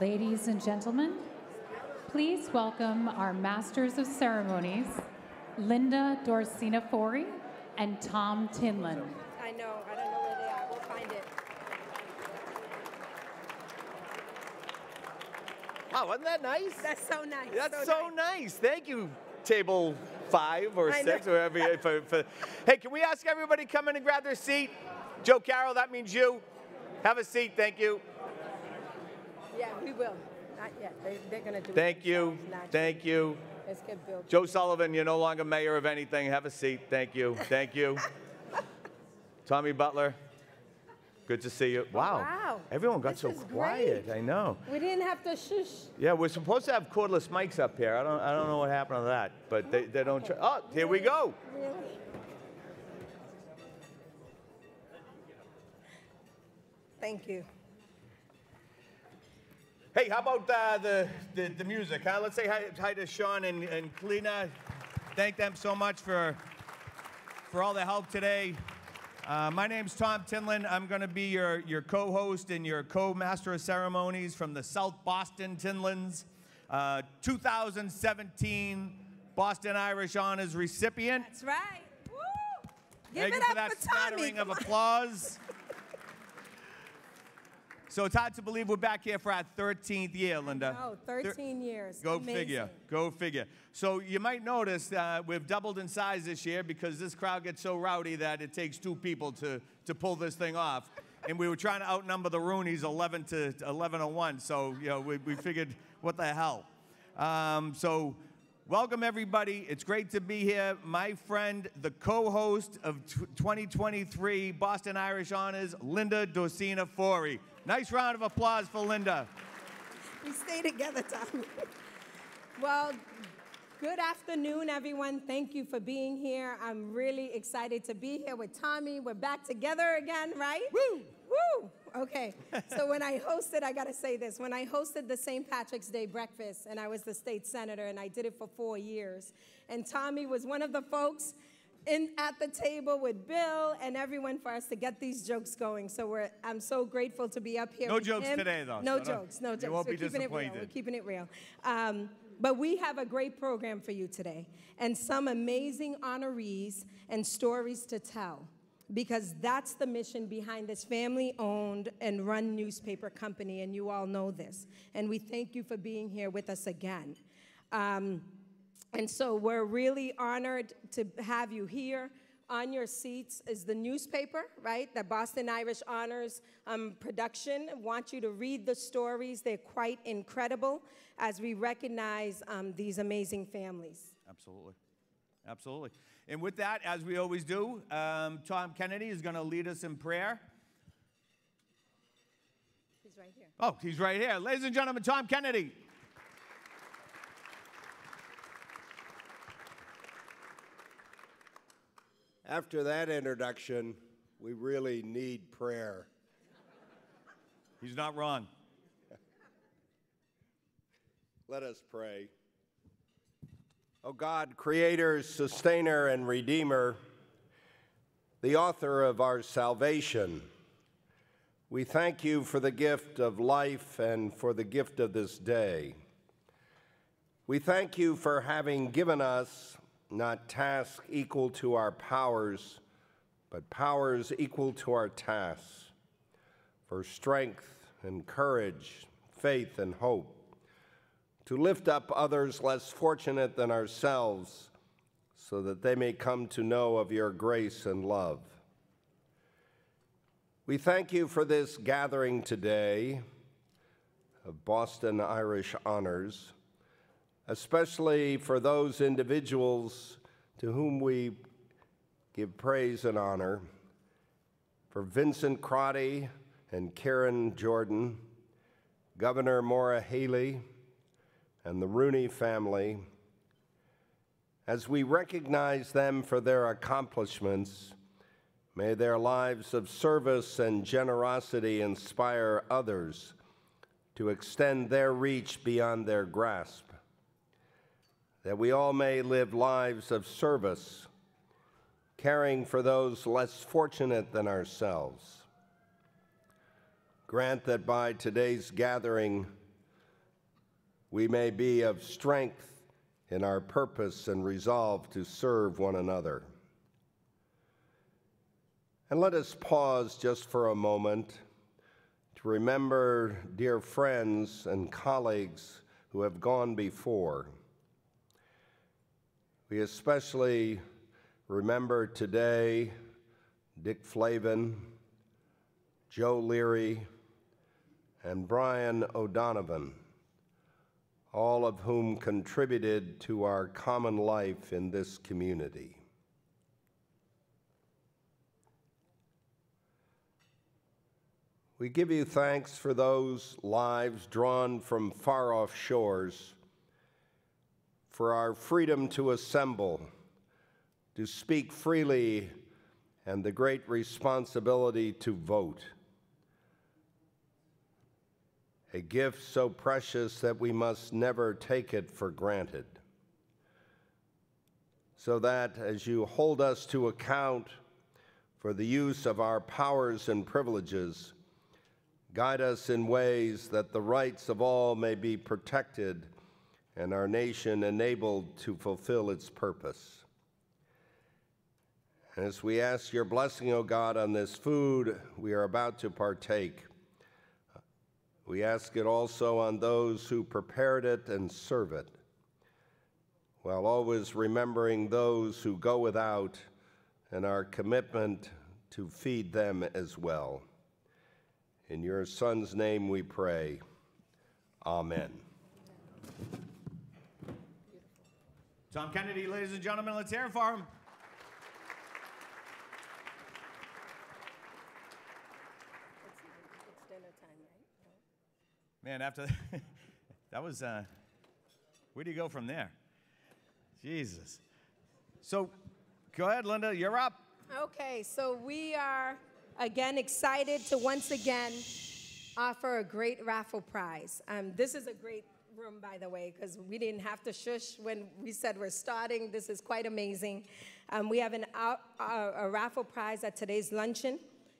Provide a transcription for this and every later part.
Ladies and gentlemen, please welcome our Masters of Ceremonies, Linda Dorcena Forry and Tom Tinlin. I know. I don't know where they are. We'll find it. Wow, wasn't that nice? That's so nice. That's so, nice. Thank you, table five or I six, know. or whatever. for- for- Hey, can we ask everybody to come in and grab their seat? Joe Carroll, that means you. Have a seat, thank you. We will. Not yet. They, they're going to do it. Thank you, themselves naturally. thank you. Let's get Bill. Joe Sullivan, you're no longer mayor of anything. Have a seat, thank you, thank you. Tommy Butler, good to see you. Wow. wow. Everyone got This so is quiet, great. I know. We didn't have to shush. Yeah, we're supposed to have cordless mics up here. I don't, I don't know what happened to that, but they, they don't. Try. Oh, here we go. Really? Thank you. Hey, how about uh, the, the the music? Huh? Let's say hi, hi to Sean and and Kalina. Thank them so much for for all the help today. Uh, my name's Tom Tinlin. I'm going to be your, your co-host and your co-master of ceremonies from the South Boston Tinlins. Uh, 2017 Boston Irish Honors recipient. That's right. Woo! Give Thank it you for up that for Tommy. smattering of on. applause. so it's hard to believe we're back here for our 13th year, Linda. Oh, Thir- 13 years. Go Amazing. figure. Go figure. So you might notice uh, we've doubled in size this year because this crowd gets so rowdy that it takes two people to, to pull this thing off. And we were trying to outnumber the Rooneys 11 to 11 to 1. So, you know, we, we figured, what the hell? Um, so, welcome everybody. It's great to be here. My friend, the co host of t- 2023 Boston Irish Honors, Linda Dorcena Forry. Nice round of applause for Linda. We stay together, Tommy. well, good afternoon, everyone. Thank you for being here. I'm really excited to be here with Tommy. We're back together again, right? Woo! Woo! Okay. so when I hosted, I got to say this. When I hosted the St. Patrick's Day breakfast, and I was the state senator, and I did it for four years, and Tommy was one of the folks in at the table with Bill and everyone for us to get these jokes going. So we're I'm so grateful to be up here. No jokes him. today, though, No so jokes. No you jokes. won't we're be keeping it real. We're keeping it real. Um, but we have a great program for you today, and some amazing honorees and stories to tell because that's the mission behind this family owned and run newspaper company, and you all know this. And we thank you for being here with us again. Um, and so we're really honored to have you here. On your seats is the newspaper, right? The Boston Irish Honors um, production. I want you to read the stories. They're quite incredible as we recognize um, these amazing families. Absolutely. Absolutely. And with that, as we always do, um, Tom Kennedy is going to lead us in prayer. He's right here. Oh, he's right here. Ladies and gentlemen, Tom Kennedy. After that introduction, we really need prayer. He's not wrong. Let us pray. O God, creator, sustainer, and redeemer, the author of our salvation, we thank you for the gift of life and for the gift of this day. We thank you for having given us not tasks equal to our powers, but powers equal to our tasks, for strength and courage, faith and hope to lift up others less fortunate than ourselves so that they may come to know of your grace and love. We thank you for this gathering today of Boston Irish Honors, especially for those individuals to whom we give praise and honor, for Vincent Crotty and Kieran Jordan, Governor Maura Healey, and the Rooney family, as we recognize them for their accomplishments, may their lives of service and generosity inspire others to extend their reach beyond their grasp, that we all may live lives of service, caring for those less fortunate than ourselves. Grant that by today's gathering, we may be of strength in our purpose and resolve to serve one another. And let us pause just for a moment to remember dear friends and colleagues who have gone before. We especially remember today Dick Flavin, Joe Leary, and Brian O'Donovan, all of whom contributed to our common life in this community. We give you thanks for those lives drawn from far off shores, for our freedom to assemble, to speak freely, and the great responsibility to vote. A gift so precious that we must never take it for granted. So that as you hold us to account for the use of our powers and privileges, Guide us in ways that the rights of all may be protected and our nation enabled to fulfill its purpose. As we ask your blessing, O God, on this food we are about to partake, we ask it also on those who prepared it and serve it, while always remembering those who go without and our commitment to feed them as well. In your Son's name we pray. Amen. Tom Kennedy, ladies and gentlemen, let's hear it for him. It's dinner time, right? Man, after that was, uh, where do you go from there? Jesus. So, go ahead, Linda, you're up. Okay, so we are again excited to once again offer a great raffle prize. Um, this is a great room, by the way, because we didn't have to shush when we said we're starting. This is quite amazing. Um, we have an out, uh, a raffle prize at today's luncheon,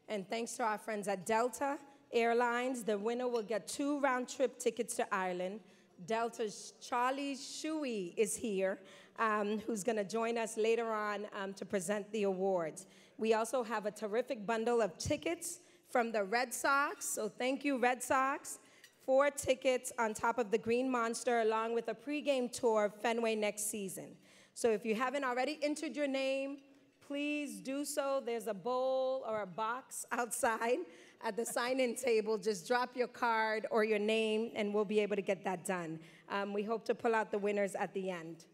and thanks to our friends at Delta Airlines, the winner will get two round trip tickets to Ireland. Delta's Charlie Shuey is here, um, who's going to join us later on um, to present the awards. We also have a terrific bundle of tickets from the Red Sox. So thank you, Red Sox. Four tickets on top of the Green Monster, along with a pregame tour of Fenway next season. So if you haven't already entered your name, please do so. There's a bowl or a box outside at the sign-in table. Just drop your card or your name, and we'll be able to get that done. Um, we hope to pull out the winners at the end.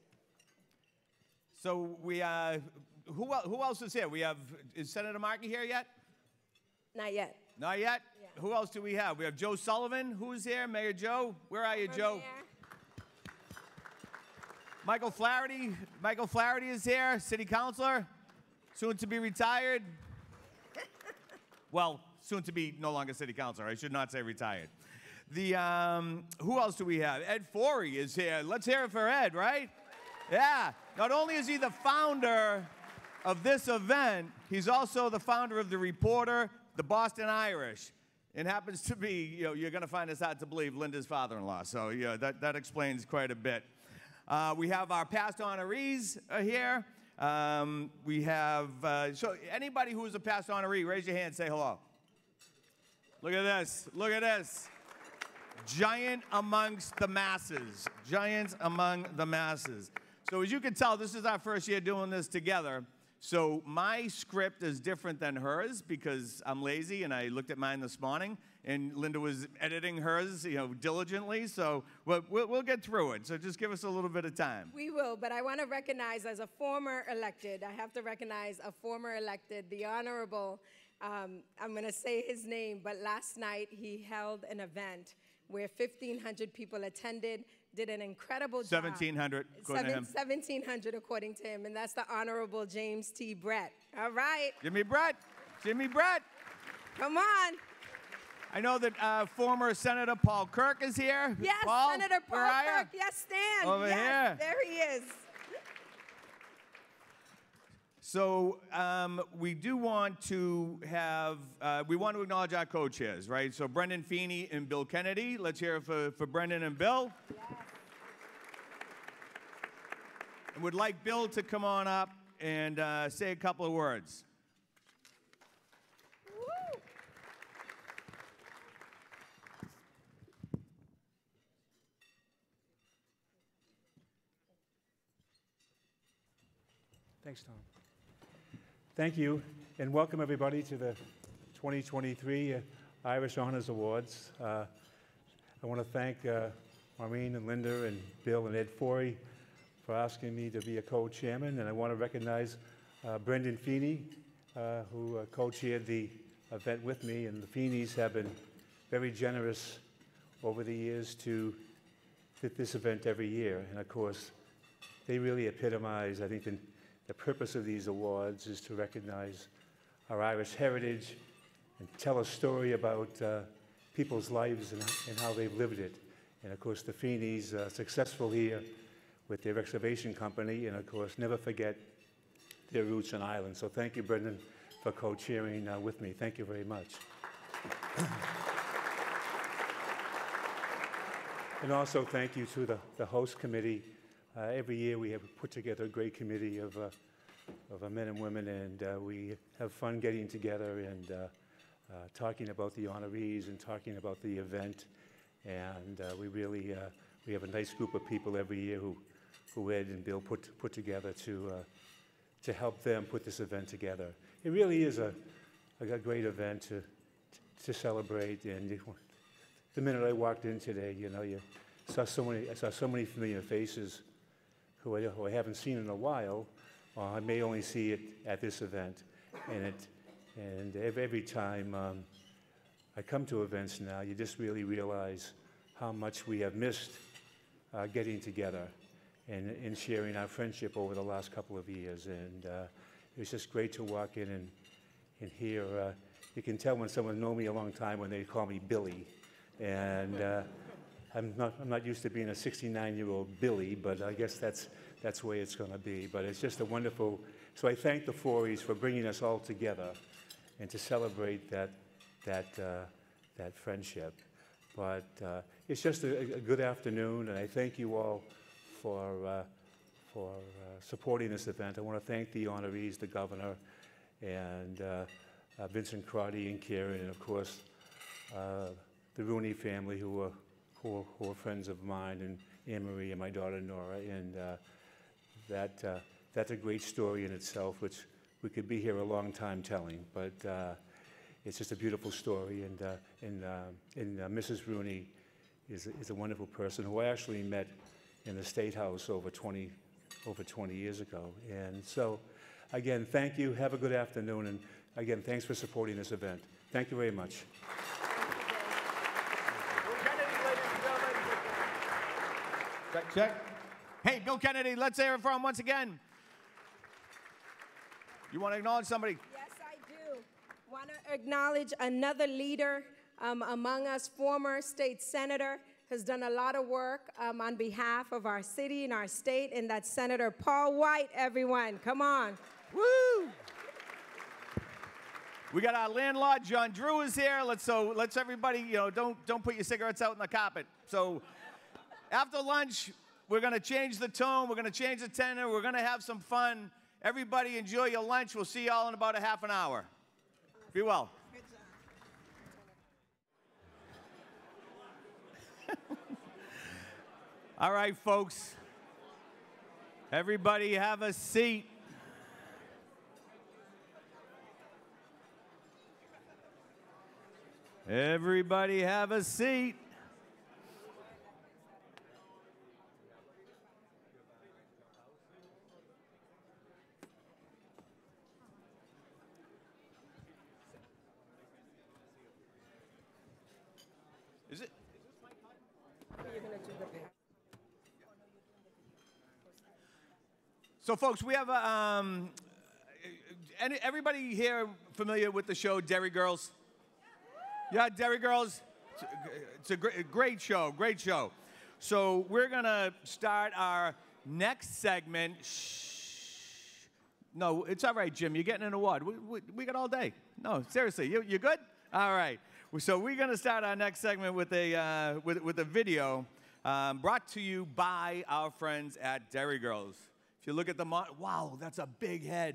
So we, uh, who, who else is here? We have, is Senator Markey here yet? Not yet. Not yet? Yeah. Who else do we have? We have Joe Sullivan, who's here? Mayor Joe? Where are you, Joe? Michael Flaherty. Michael Flaherty is here, city councilor, soon to be retired. well, soon to be no longer city councilor. I should not say retired. The um, who else do we have? Ed Forry is here. Let's hear it for Ed, right? Yeah. Not only is he the founder of this event, he's also the founder of the Reporter, the Boston Irish, and happens to be, you know, you're going to find this hard to believe, Linda's father-in-law. So yeah, that, that explains quite a bit. Uh, we have our past honorees uh, here. Um, we have, uh, so anybody who is a past honoree, raise your hand, say hello. Look at this, look at this. Giant amongst the masses, giants among the masses. So as you can tell, this is our first year doing this together. So my script is different than hers because I'm lazy and I looked at mine this morning and Linda was editing hers, you know, diligently. So we'll, we'll, get through it. So just give us a little bit of time. We will, but I want to recognize as a former elected, I have to recognize a former elected, the Honorable, um, I'm going to say his name, but last night he held an event where 1,500 people attended, did an incredible job. 1,700, according to him. 1,700 according to him, and that's the Honorable James T. Brett. All right, Jimmy Brett, Jimmy Brett. come on. I know that uh, former Senator Paul Kirk is here. Yes, Paul, Senator Paul? Kirk. Yes, Stan. Over yes, here. There he is. So um, we do want to have, uh, we want to acknowledge our co-chairs, right? So Brendan Feeney and Bill Kennedy. Let's hear it for, for Brendan and Bill. Yes. And would like Bill to come on up and uh, say a couple of words. Thanks, Tom. Thank you, and welcome everybody to the 2023 uh, Irish Honors Awards. Uh, I want to thank uh, Maureen and Linda and Bill and Ed Forry for asking me to be a co-chairman, and I want to recognize uh, Brendan Feeney, uh, who uh, co-chaired the event with me, and the Feeneys have been very generous over the years to fit this event every year, and of course, they really epitomize, I think, the the purpose of these awards is to recognize our Irish heritage and tell a story about uh, people's lives and, and, how they've lived it. And of course, the Feeneys are successful here with their excavation company, and of course, never forget their roots in Ireland. So thank you, Brendan, for co-chairing uh, with me. Thank you very much. and also thank you to the, the host committee uh, every year we have put together a great committee of, uh, of uh, men and women, and uh, we have fun getting together and uh, talking about the honorees and talking about the event. And we really we have a nice group of people every year who, who Ed and Bill put, put together to, to help them put this event together. It really is a, a great event to, to celebrate. And the minute I walked in today, you know, you saw so many, I saw so many familiar faces who I, who I haven't seen in a while. Uh, I may only see it at this event. And, it, and every time um, I come to events now, you just really realize how much we have missed uh, getting together and, sharing our friendship over the last couple of years. And uh, it was just great to walk in and, and hear. Uh, you can tell when someone knows me a long time when they call me Billy. And uh, I'm not, I'm not used to being a 69 year old Billy, but I guess that's, that's the way it's going to be. But it's just a wonderful. So I thank the Forrys for bringing us all together and to celebrate that, that, uh, that friendship. But uh, it's just a, a, good afternoon, and I thank you all for, uh, for uh, supporting this event. I want to thank the honorees, the governor, and uh, Vincent Crotty and Kieran, and of course, the Rooney family who were who, who are friends of mine, and Anne Marie and my daughter Nora. And that, that's a great story in itself, which we could be here a long time telling. But uh, it's just a beautiful story. And, uh, and, uh, and Mrs. Rooney is, is a wonderful person who I actually met in the State House over 20, over 20 years ago. And so, again, thank you. Have a good afternoon. And again, thanks for supporting this event. Thank you very much. Check, check. Hey, Bill Kennedy, let's hear it from once again. You want to acknowledge somebody? Yes, I do. Want to acknowledge another leader um, among us, former state senator, has done a lot of work um, on behalf of our city and our state, and that's Senator Paul White, everyone. Come on. Woo! We got our landlord, John Drew, is here. Let's so let's everybody, you know, don't don't put your cigarettes out in the carpet. So after lunch, we're to change the tone. We're to change the tenor. We're to have some fun. Everybody enjoy your lunch. We'll see you all in about a half an hour. Be well. all right, folks. Everybody have a seat. Everybody have a seat. So, folks, we have um, everybody here familiar with the show Derry Girls? Yeah, Derry Girls. It's a great, great show, great show. So we're gonna start our next segment. Shh. No, it's all right, Jim. You're getting an award. We, we, we got all day. No, seriously, you, you good? All right. So we're gonna start our next segment with a uh, with, with a video um, brought to you by our friends at Derry Girls If you look at the mon- wow, that's a big head.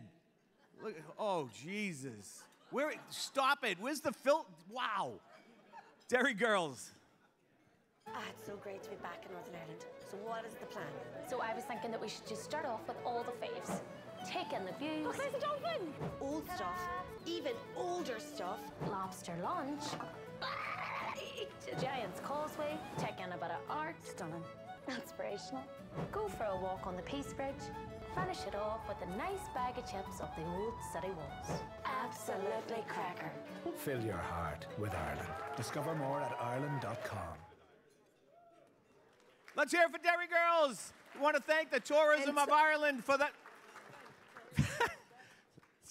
Look, oh Jesus. Where? Stop it. Where's the fil? Wow. Derry girls. Ah, it's so great to be back in Northern Ireland. So what is the plan? So I was thinking that we should just start off with all the faves. Take in the views. Look, there's a dolphin! Old stuff, even older stuff. Lobster lunch. Giant's Causeway. Check in a bit of art. Stunning. Inspirational. Go for a walk on the Peace Bridge. Finish it off with a nice bag of chips off the old city walls. Absolutely cracker. Fill your heart with Ireland. Discover more at ireland.com. Let's hear it for Derry girls. We want to thank the tourism And of Ireland for that.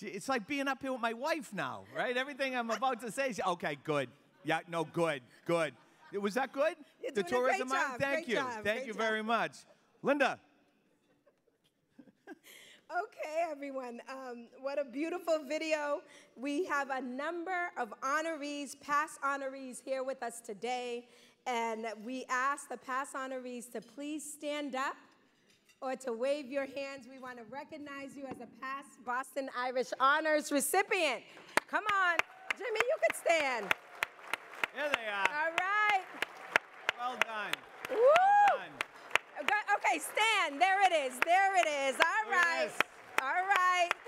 It's like being up here with my wife now, right? Everything I'm about to say, she, okay, good. Yeah, no, good, good. Was that good? You're the a great tourism. Job, Thank great you, job, thank you job. very much, Linda. Okay, everyone. Um, what a beautiful video. We have a number of honorees, past honorees here with us today. And we ask the past honorees to please stand up or to wave your hands. We want to recognize you as a past Boston Irish Honors recipient. Come on, Jimmy, you could stand. Here they are. All right. Well done. Woo! Well done. Okay, stand. There it is. There it is. All right. All right.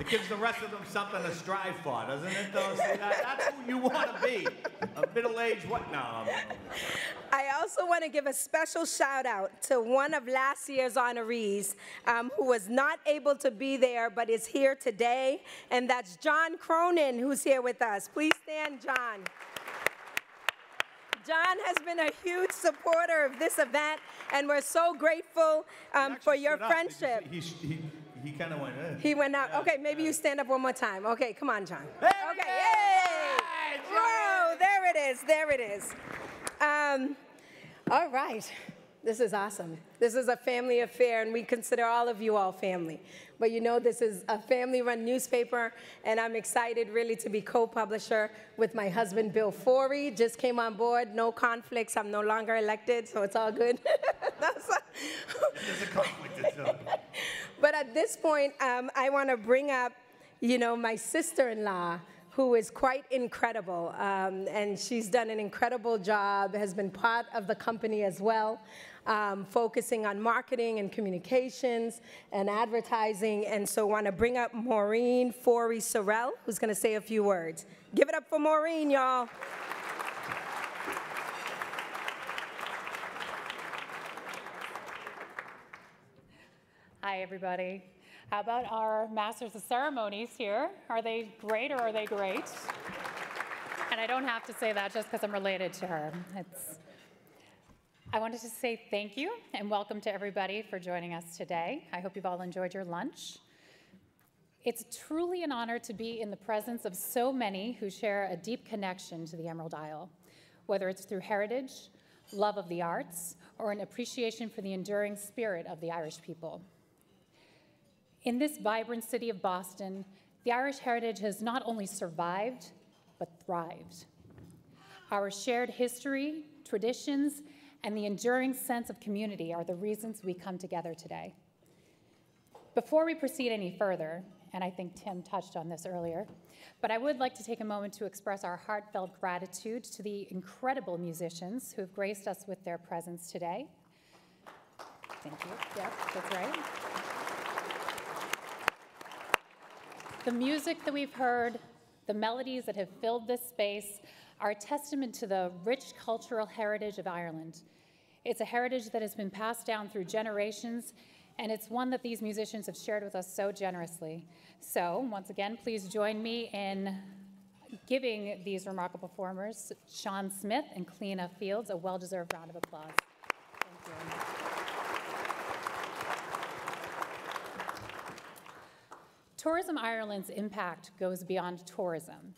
It gives the rest of them something to strive for, doesn't it? Though, See, that, that's who you want to be. A middle-aged what? No. I also want to give a special shout out to one of last year's honorees um, who was not able to be there but is here today, and that's John Cronin, who's here with us. Please stand, John. John has been a huge supporter of this event, and we're so grateful um, for your stood up. Did you friendship. He, he, he kind of went. He went out. Okay, maybe you stand up one more time. Okay, come on, John. There okay, it yay! Whoa, there it is. There it is. Um, all right. This is awesome. This is a family affair, and we consider all of you all family. But you know, this is a family run newspaper, and I'm excited really to be co publisher with my husband, Bill Forry. Just came on board, no conflicts. I'm no longer elected, so it's all good. That's There's a conflict but at this point, um, I want to bring up, you know, my sister-in-law, who is quite incredible, um, and she's done an incredible job. Has been part of the company as well, um, focusing on marketing and communications and advertising. And so, want to bring up Maureen Forry Sorrell, who's going to say a few words. Give it up for Maureen, y'all. Hi, everybody. How about our Masters of Ceremonies here? Are they great or are they great? And I don't have to say that just because I'm related to her. It's, I wanted to say thank you and welcome to everybody for joining us today. I hope you've all enjoyed your lunch. It's truly an honor to be in the presence of so many who share a deep connection to the Emerald Isle, whether it's through heritage, love of the arts, or an appreciation for the enduring spirit of the Irish people. In this vibrant city of Boston, the Irish heritage has not only survived, but thrived. Our shared history, traditions, and the enduring sense of community are the reasons we come together today. Before we proceed any further, and I think Tim touched on this earlier, but I would like to take a moment to express our heartfelt gratitude to the incredible musicians who have graced us with their presence today. Thank you. Yep, that's right. The music that we've heard, the melodies that have filled this space, are a testament to the rich cultural heritage of Ireland. It's a heritage that has been passed down through generations, and it's one that these musicians have shared with us so generously. So, once again, please join me in giving these remarkable performers, Sean Smith and Cleena Fields, a well deserved round of applause. Thank you. Tourism Ireland's impact goes beyond tourism.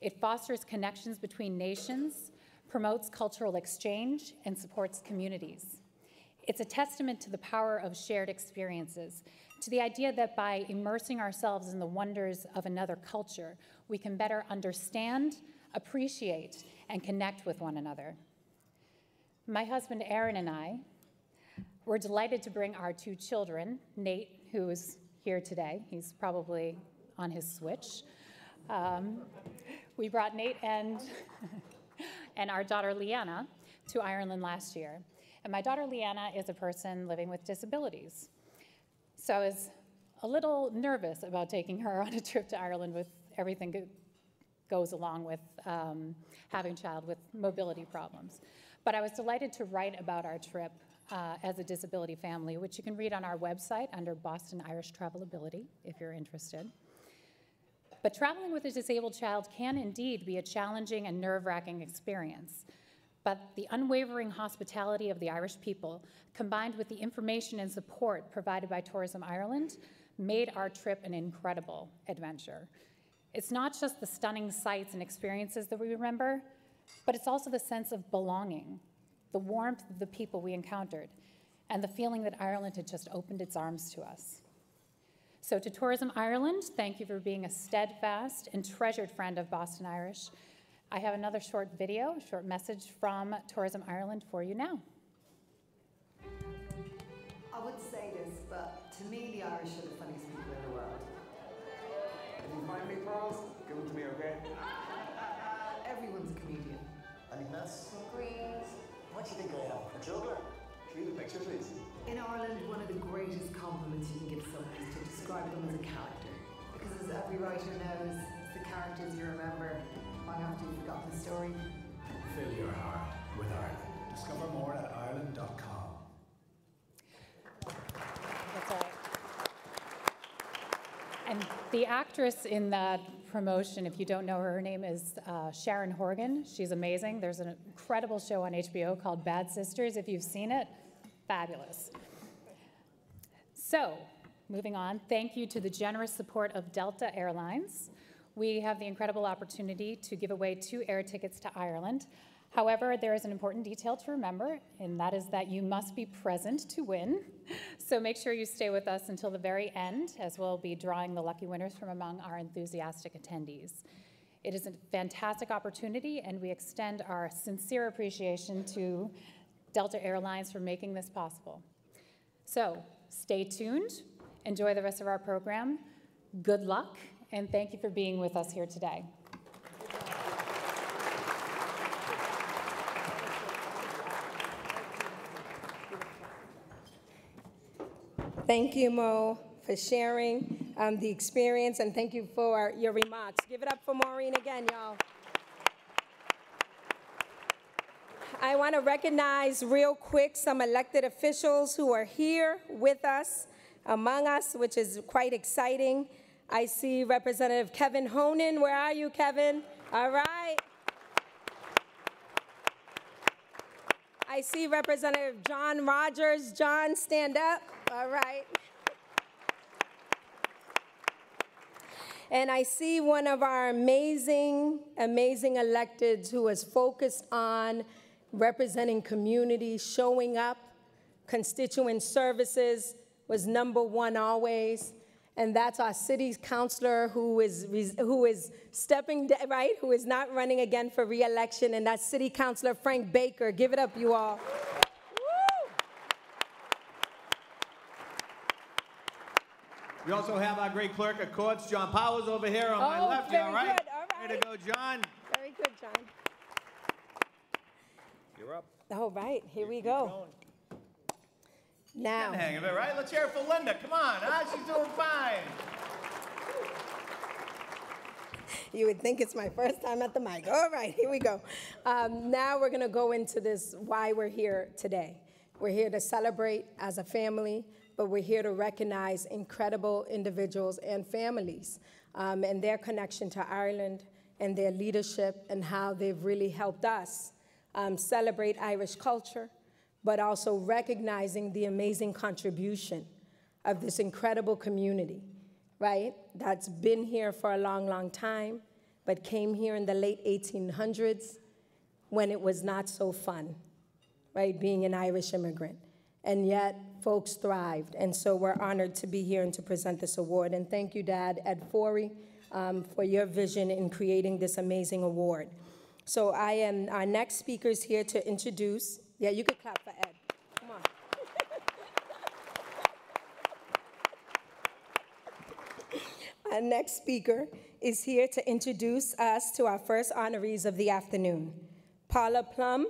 It fosters connections between nations, promotes cultural exchange, and supports communities. It's a testament to the power of shared experiences, to the idea that by immersing ourselves in the wonders of another culture, we can better understand, appreciate, and connect with one another. My husband Aaron and I We're delighted to bring our two children, Nate, who is here today. He's probably on his switch. Um, we brought Nate and, and our daughter Leanna to Ireland last year. And my daughter Leanna is a person living with disabilities. So I was a little nervous about taking her on a trip to Ireland with everything that goes along with um, having a child with mobility problems. But I was delighted to write about our trip uh, as a disability family, which you can read on our website under Boston Irish Travelability if you're interested. But traveling with a disabled child can indeed be a challenging and nerve wracking experience. But the unwavering hospitality of the Irish people, combined with the information and support provided by Tourism Ireland, made our trip an incredible adventure. It's not just the stunning sights and experiences that we remember, but it's also the sense of belonging, the warmth of the people we encountered, and the feeling that Ireland had just opened its arms to us. So, to Tourism Ireland, thank you for being a steadfast and treasured friend of Boston Irish. I have another short video, short message from Tourism Ireland for you now. I would say this, but to me, the Irish are the funniest people in the world. If you find me pearls, give them to me, okay? Everyone's a comedian. Any mess? Greens. What do you think I am? A juggler? Should we the picture, please? In Ireland, one of the greatest compliments you can give someone is to describe them as a character. Because as every writer knows, it's the characters you remember long after you've forgotten the story. Fill your heart with Ireland. Discover more at ireland.com. That's all right. And the actress in that promotion, if you don't know her, her name is uh, Sharon Horgan. She's amazing. There's an incredible show on HBO called Bad Sisters. If you've seen it, fabulous. So, moving on, thank you to the generous support of Delta Airlines. We have the incredible opportunity to give away two air tickets to Ireland. However, there is an important detail to remember, and that is that you must be present to win. So make sure you stay with us until the very end, as we'll be drawing the lucky winners from among our enthusiastic attendees. It is a fantastic opportunity, and we extend our sincere appreciation to Delta Airlines for making this possible. So stay tuned, enjoy the rest of our program. Good luck, and thank you for being with us here today. Thank you, Mo, for sharing um, the experience, and thank you for your remarks. Give it up for Maureen again, y'all. I want to recognize real quick some elected officials who are here with us, among us, which is quite exciting. I see Representative Kevin Honan. Where are you, Kevin? All right. I see Representative John Rogers. John, stand up. All right. And I see one of our amazing, amazing electeds who is focused on representing community, showing up, constituent services was number one always. And that's our city councilor who is, who is stepping, right, who is not running again for reelection, and that's City Councilor Frank Baker. Give it up, you all. We also have our great clerk of courts, John Powers, over here on my Oh, left. You all right? good, all Way to go, John. Very good, John. You're up. All right, here we go. Now. Getting the hang of it, right? Let's hear it for Linda. Come on, huh? She's doing fine. You would think it's my first time at the mic. All right, here we go. Um, now we're going to go into this why we're here today. We're here to celebrate as a family, but we're here to recognize incredible individuals and families um, and their connection to Ireland and their leadership and how they've really helped us um, celebrate Irish culture, but also recognizing the amazing contribution of this incredible community right, that's been here for a long, long time, but came here in the late 1800s when it was not so fun, right, being an Irish immigrant. And yet, folks thrived. And so we're honored to be here and to present this award. And thank you, Dad, Ed Forry, um, for your vision in creating this amazing award. So I am our next speaker is here to introduce. Yeah, you could clap for Ed. Come on. our next speaker is here to introduce us to our first honorees of the afternoon. Paula Plum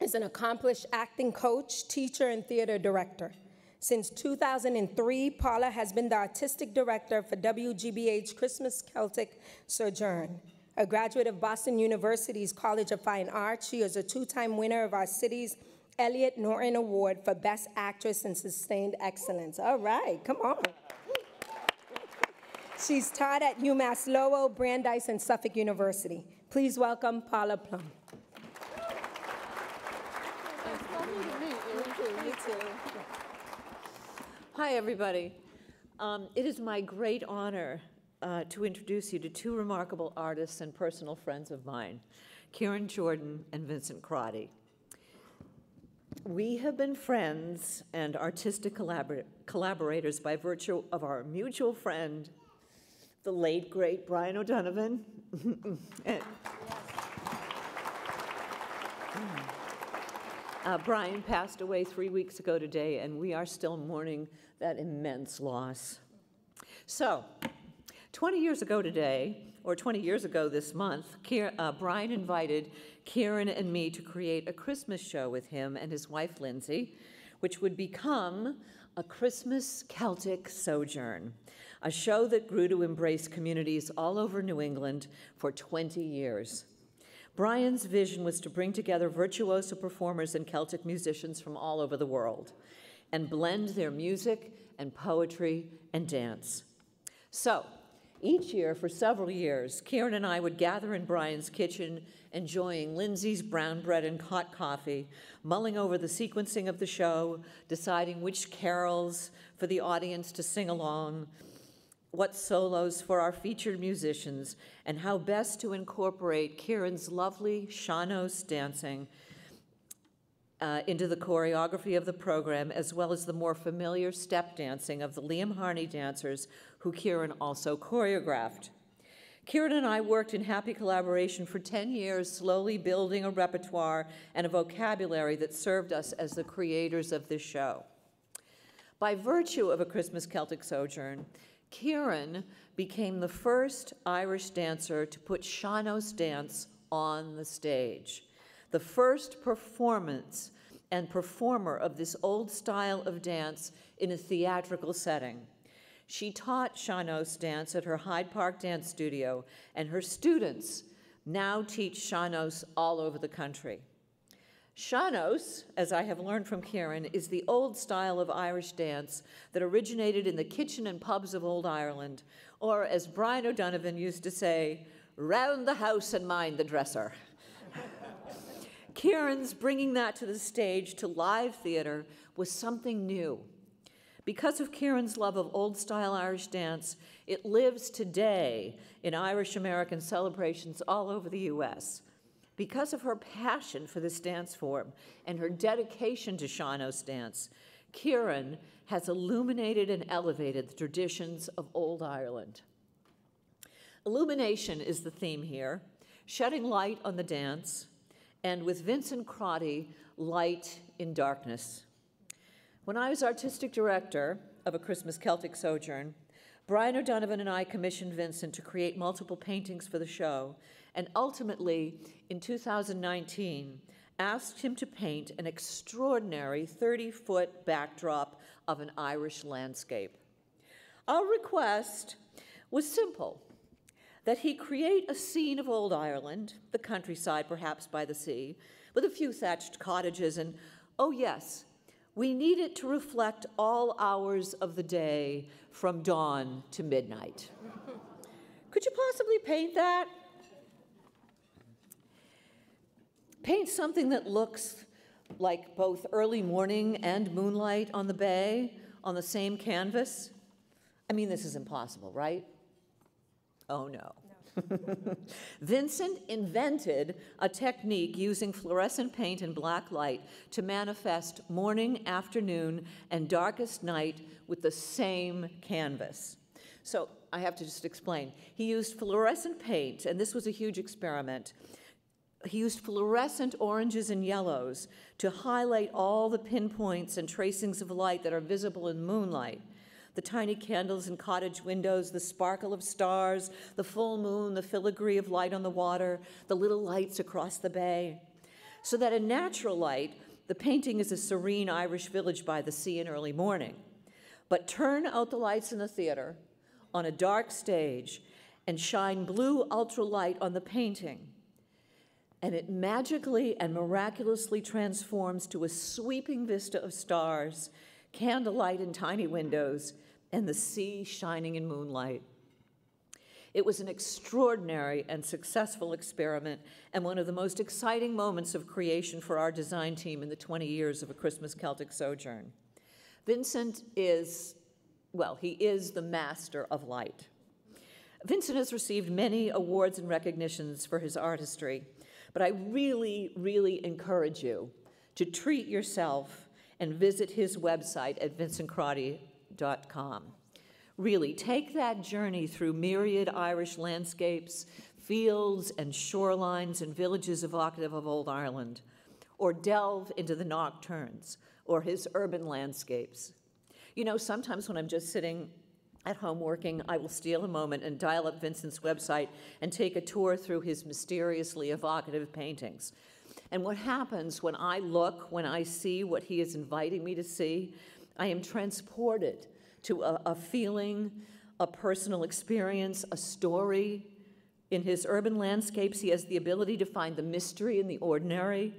is an accomplished acting coach, teacher, and theater director. Since 2003, Paula has been the artistic director for WGBH Christmas Celtic Sojourn. A graduate of Boston University's College of Fine Arts, she is a two time winner of our city's Elliot Norton Award for Best Actress in Sustained Excellence. All right, come on. She's taught at UMass Lowell, Brandeis, and Suffolk University. Please welcome Paula Plum. Hi, everybody. Um, it is my great honor uh, to introduce you to two remarkable artists and personal friends of mine, Kieran Jordan and Vincent Crotty. We have been friends and artistic collabor- collaborators by virtue of our mutual friend, the late, great Brian O'Donovan. uh, Brian passed away three weeks ago today, and we are still mourning that immense loss. So, 20 years ago today, or 20 years ago this month, Kier, uh, Brian invited Kieran and me to create a Christmas show with him and his wife Lindsay, which would become a Christmas Celtic Sojourn, a show that grew to embrace communities all over New England for 20 years. Brian's vision was to bring together virtuoso performers and Celtic musicians from all over the world and blend their music and poetry and dance. So, each year for several years, Kieran and I would gather in Brian's kitchen, enjoying Lindsay's brown bread and hot coffee, mulling over the sequencing of the show, deciding which carols for the audience to sing along, what solos for our featured musicians, and how best to incorporate Kieran's lovely sean-nós dancing uh, into the choreography of the program, as well as the more familiar step dancing of the Liam Harney dancers, who Kieran also choreographed. Kieran and I worked in happy collaboration for 10 years, slowly building a repertoire and a vocabulary that served us as the creators of this show. By virtue of A Christmas Celtic Sojourn, Kieran became the first Irish dancer to put sean-nós dance on the stage the first performance and performer of this old style of dance in a theatrical setting. She taught sean-nós dance at her Hyde Park Dance Studio, and her students now teach sean-nós all over the country. sean-nós, as I have learned from Kieran, is the old style of Irish dance that originated in the kitchen and pubs of old Ireland, or as Brian O'Donovan used to say, round the house and mind the dresser. Kieran's bringing that to the stage, to live theater, was something new. Because of Kieran's love of old style Irish dance, it lives today in Irish American celebrations all over the US. Because of her passion for this dance form and her dedication to sean-nós dance, Kieran has illuminated and elevated the traditions of Old Ireland. Illumination is the theme here, shedding light on the dance, and with Vincent Crotty, Light in Darkness. When I was artistic director of A Christmas Celtic Sojourn, Brian O'Donovan and I commissioned Vincent to create multiple paintings for the show, and ultimately, in 2019, asked him to paint an extraordinary 30 foot backdrop of an Irish landscape. Our request was simple that he create a scene of old Ireland, the countryside perhaps by the sea, with a few thatched cottages, and oh, yes, we need it to reflect all hours of the day from dawn to midnight. Could you possibly paint that? Paint something that looks like both early morning and moonlight on the bay on the same canvas? I mean, this is impossible, right? Oh no. Vincent invented a technique using fluorescent paint and black light to manifest morning, afternoon, and darkest night with the same canvas. So I have to just explain. He used fluorescent paint, and this was a huge experiment. He used fluorescent oranges and yellows to highlight all the pinpoints and tracings of light that are visible in moonlight. The tiny candles in cottage windows, the sparkle of stars, the full moon, the filigree of light on the water, the little lights across the bay. So that in natural light, the painting is a serene Irish village by the sea in early morning. But turn out the lights in the theater on a dark stage and shine blue ultralight on the painting, and it magically and miraculously transforms to a sweeping vista of stars, candlelight in tiny windows, and the sea shining in moonlight. It was an extraordinary and successful experiment and one of the most exciting moments of creation for our design team in the 20 years of A Christmas Celtic Sojourn. Vincent is, well, he is the master of light. Vincent has received many awards and recognitions for his artistry, but I really, really encourage you to treat yourself and visit his website at vincentcrotty.com. Really, take that journey through myriad Irish landscapes, fields, and shorelines and villages evocative of old Ireland, or delve into the nocturnes or his urban landscapes. You know, sometimes when I'm just sitting at home working, I will steal a moment and dial up Vincent's website and take a tour through his mysteriously evocative paintings. And what happens when I look, when I see what he is inviting me to see, I am transported to a, a feeling, a personal experience, a story. In his urban landscapes, he has the ability to find the mystery in the ordinary.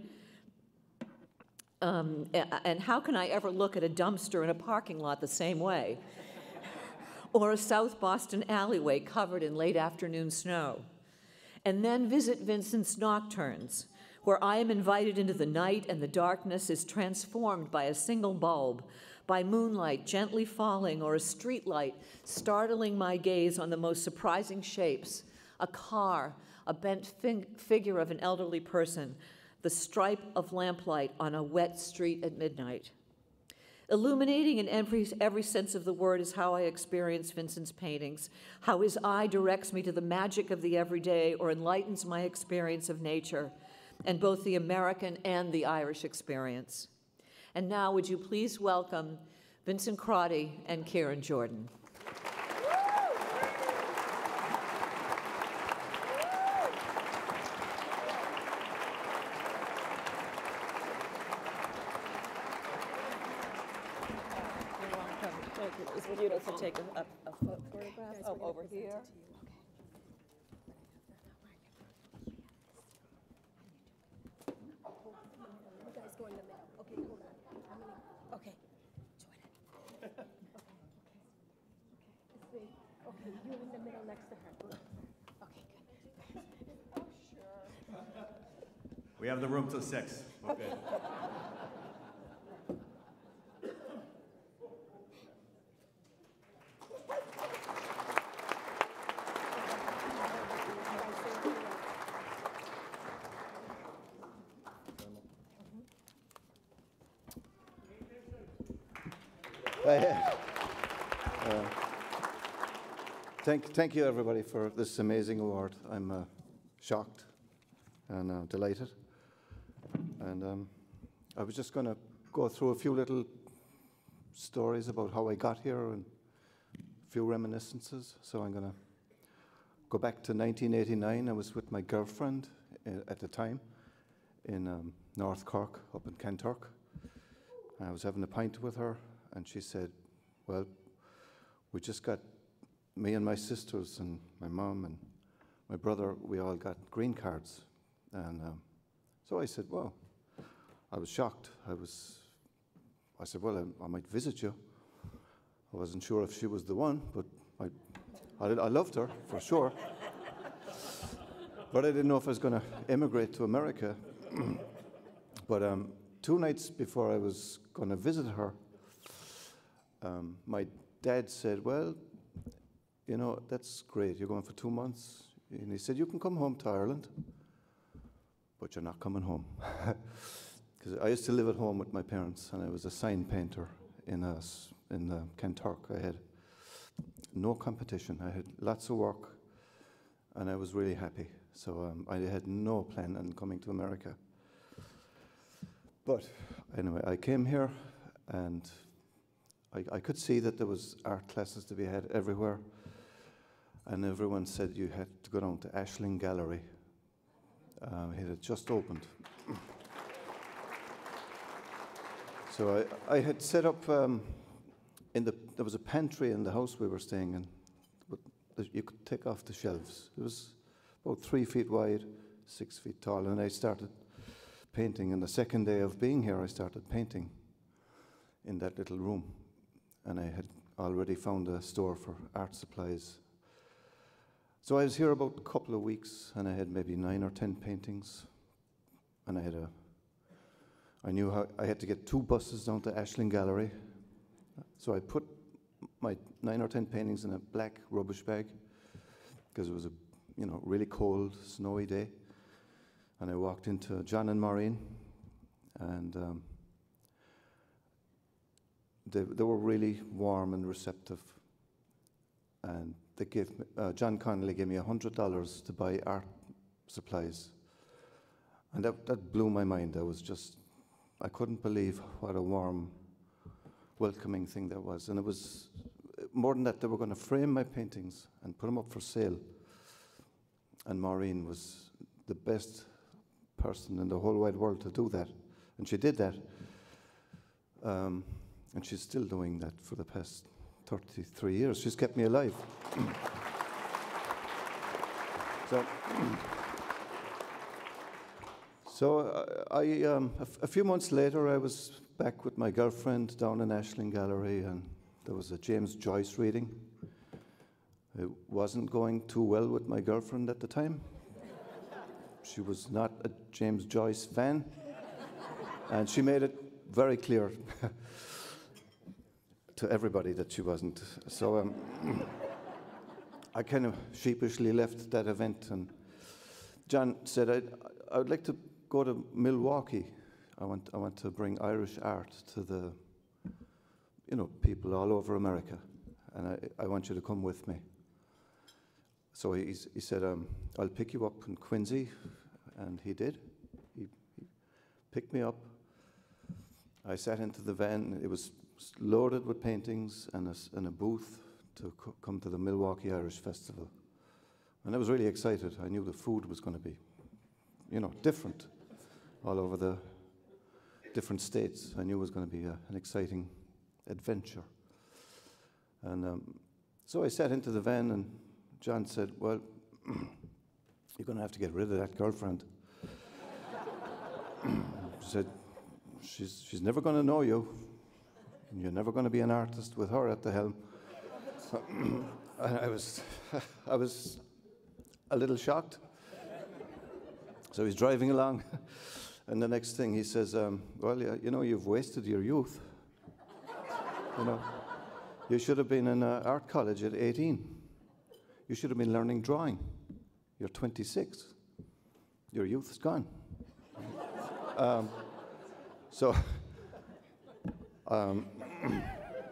Um, and how can I ever look at a dumpster in a parking lot the same way? or a South Boston alleyway covered in late afternoon snow. And then visit Vincent's Nocturnes, where I am invited into the night and the darkness is transformed by a single bulb, by moonlight gently falling, or a streetlight startling my gaze on the most surprising shapes a car, a bent figure of an elderly person, the stripe of lamplight on a wet street at midnight. Illuminating in every, every sense of the word is how I experience Vincent's paintings, how his eye directs me to the magic of the everyday or enlightens my experience of nature, and both the American and the Irish experience. And now, would you please welcome Vincent Crotty and Kieran Jordan. take a, a, a photograph? Oh, over here? Okay, Okay, you in the middle next to her. Okay, good. Six. Okay. Uh, thank, thank you, everybody, for this amazing award. I'm uh, shocked and uh, delighted. And um, I was just going to go through a few little stories about how I got here and a few reminiscences. So I'm going to go back to 1989. I was with my girlfriend uh, at the time in um, North Cork, up in Kanturk. I was having a pint with her, and she said, Well, we just got me and my sisters and my mom and my brother, we all got green cards. And um, so I said, Well, I was shocked. I was, I said, Well, I, I, might visit you. I wasn't sure if she was the one, but I, I, I loved her for sure. but I didn't know if I was going to emigrate to America. but um, two nights before I was going to visit her, um, my dad said, Well, you know, that's great. You're going for two months. And he said, You can come home to Ireland, but you're not coming home. Because I used to live at home with my parents, and I was a sign painter in, a, in uh, Kanturk. I had no competition, I had lots of work, and I was really happy. So um, I had no plan on coming to America. But anyway, I came here and I, I could see that there was art classes to be had everywhere, and everyone said you had to go down to Aisling Gallery. Um, it had just opened. So I, I had set up um, in the there was a pantry in the house we were staying in, but you could take off the shelves. It was about three feet wide, six feet tall, and I started painting. And the second day of being here, I started painting in that little room, and I had already found a store for art supplies. So I was here about a couple of weeks, and I had maybe nine or ten paintings, and I had a. I knew how I had to get two buses down to Aisling Gallery, so I put my nine or ten paintings in a black rubbish bag because it was a you know really cold, snowy day, and I walked into John and Maureen, and. Um, they, they were really warm and receptive. And they gave me, uh, John Connolly gave me $100 to buy art supplies. And that, that blew my mind. I was just, I couldn't believe what a warm, welcoming thing that was. And it was more than that, they were going to frame my paintings and put them up for sale. And Maureen was the best person in the whole wide world to do that. And she did that. Um, and she's still doing that for the past 33 years. She's kept me alive. so, so uh, I, um, a, few months later, I was back with my girlfriend down in Aisling Gallery, and there was a James Joyce reading. It wasn't going too well with my girlfriend at the time. She was not a James Joyce fan, and she made it very clear to everybody that she wasn't. So um, I kind of sheepishly left that event, and John said, I'd, I would like to go to Milwaukee. I want, I want to bring Irish art to the, you know, people all over America, and I, I want you to come with me. So he, he said, um, I'll pick you up in Quincy, and he did. He, he picked me up. I sat into the van. It was loaded with paintings and a, and a booth to co- come to the Milwaukee Irish Festival. And I was really excited. I knew the food was going to be, you know, different all over the different states. I knew it was going to be a, an exciting adventure. And um, so I sat into the van, and John said, Well, you're going to have to get rid of that girlfriend. said, she's, she's never going to know you. And you're never going to be an artist with her at the helm. I was, I was a little shocked. So he's driving along, and the next thing he says, um, "Well, you know, you've wasted your youth. You know, you should have been in uh, art college at 18. You should have been learning drawing. You're 26. Your youth's gone." Um, so, um,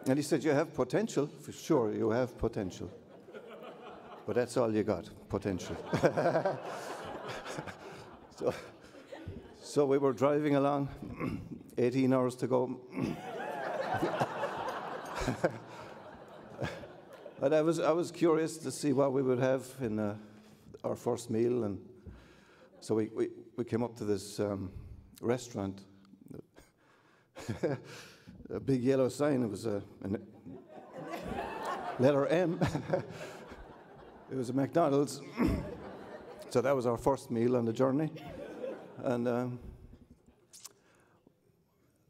and he said, You have potential. For sure, you have potential. But that's all you got potential. so, so we were driving along, 18 hours to go. but I was, I was curious to see what we would have in uh, our first meal. And so we, we, we came up to this um, restaurant. a big yellow sign. It was a, a letter M. it was a McDonald's. so that was our first meal on the journey. And um,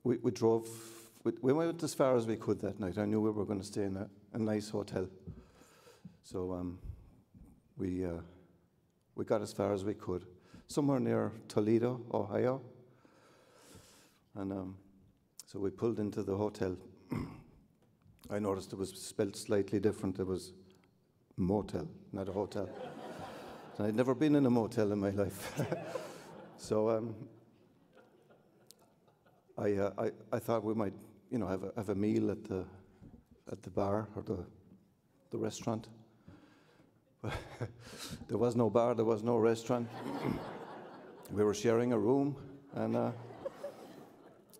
we, we drove, we, we, went as far as we could that night. I knew we were going to stay in a, a nice hotel. So um, we, uh, we got as far as we could, somewhere near Toledo, Ohio. And um, so we pulled into the hotel. I noticed it was spelled slightly different. It was motel, not a hotel. I'd never been in a motel in my life. so um, I, uh, I, I thought we might, you know, have a, have a meal at the, at the bar or the, the restaurant. there was no bar, there was no restaurant. we were sharing a room, and uh,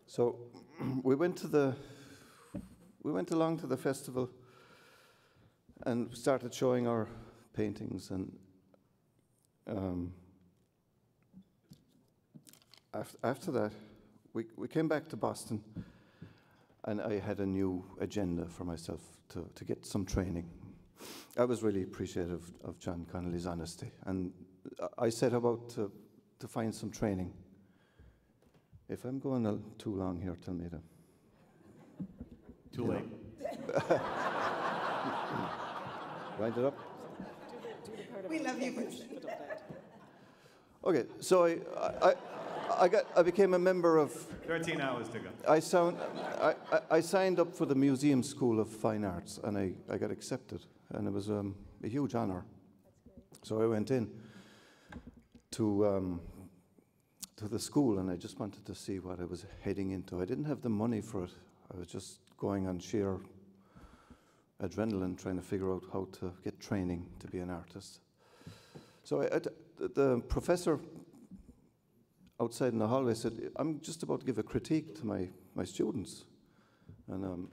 so we went to the we went along to the festival and started showing our paintings. And um, after, after that, we, we came back to Boston, and I had a new agenda for myself to, to get some training. I was really appreciative of John Connolly's honesty, and I set about to, to find some training. If I'm going a, too long here, tell me to. Too you late. Wind it up. We love you, Vincent. Okay, so I, I, I, got, I became a member of 13 hours to go. I, sound, I, I, I signed up for the Museum School of Fine Arts and I, I got accepted, and it was um, a huge honor. So I went in to, um, to the school and I just wanted to see what I was heading into. I didn't have the money for it, I was just going on sheer adrenaline trying to figure out how to get training to be an artist. So I, I, the professor outside in the hallway said, I'm just about to give a critique to my, my students. And um,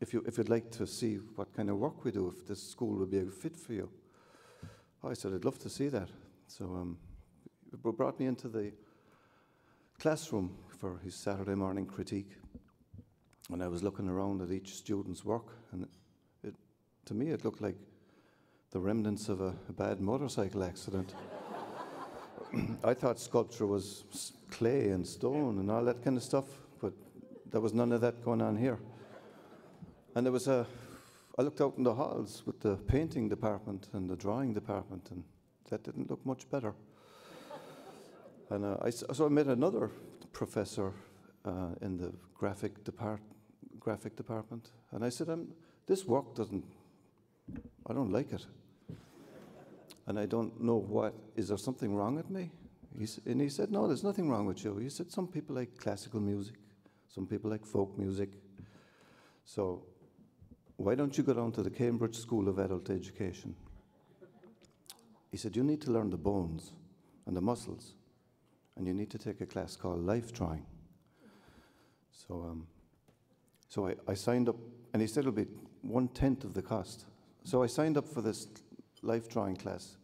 if, you, if you'd like to see what kind of work we do, if this school would be a fit for you. I said, I'd love to see that. So um, he brought me into the classroom for his Saturday morning critique. And I was looking around at each student's work, and it, to me it looked like the remnants of a, a bad motorcycle accident. I thought sculpture was clay and stone and all that kind of stuff, but there was none of that going on here. And there was a, I looked out in the halls with the painting department and the drawing department, and that didn't look much better. And uh, I, so I met another professor uh, in the graphic, depart, graphic department, and I said, "This work doesn't, I don't like it." And I don't know what, is there something wrong with me? He, and he said, No, there's nothing wrong with you. He said, Some people like classical music, some people like folk music. So why don't you go down to the Cambridge School of Adult Education? He said, You need to learn the bones and the muscles, and you need to take a class called life drawing. So, um, so I, I signed up, and he said it'll be one tenth of the cost. So I signed up for this life drawing class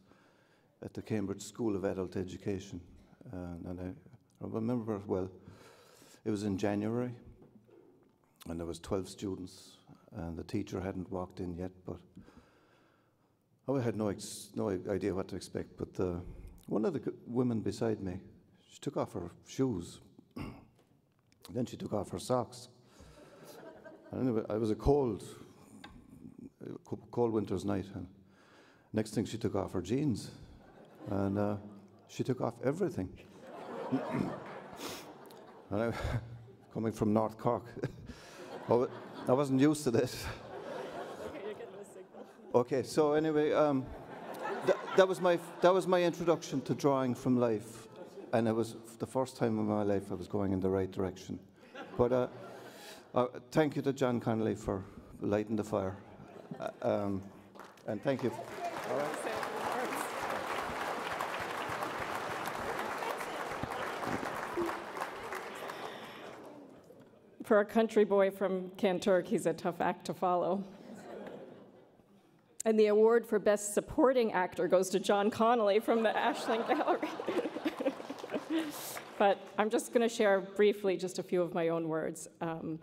at the Cambridge School of Adult Education. Uh, and I, remember well. It was in January, and there was 12 students, and the teacher hadn't walked in yet, but I had no, no idea what to expect. But uh, one of the women beside me, she took off her shoes. then she took off her socks. And wa- it was a cold, cold winter's night. And next thing, she took off her jeans, and uh, she took off everything. I, coming from North Cork, I wasn't used to this. Okay, so anyway, um, th- that was my that was my introduction to drawing from life, and it was the first time in my life I was going in the right direction. But uh, uh, thank you to John Connolly for lighting the fire, Uh, um, and thank you. For a country boy from Kanturk, he's a tough act to follow. And the award for Best Supporting Actor goes to John Connolly from the Aisling Gallery. but I'm just going to share briefly just a few of my own words. Um,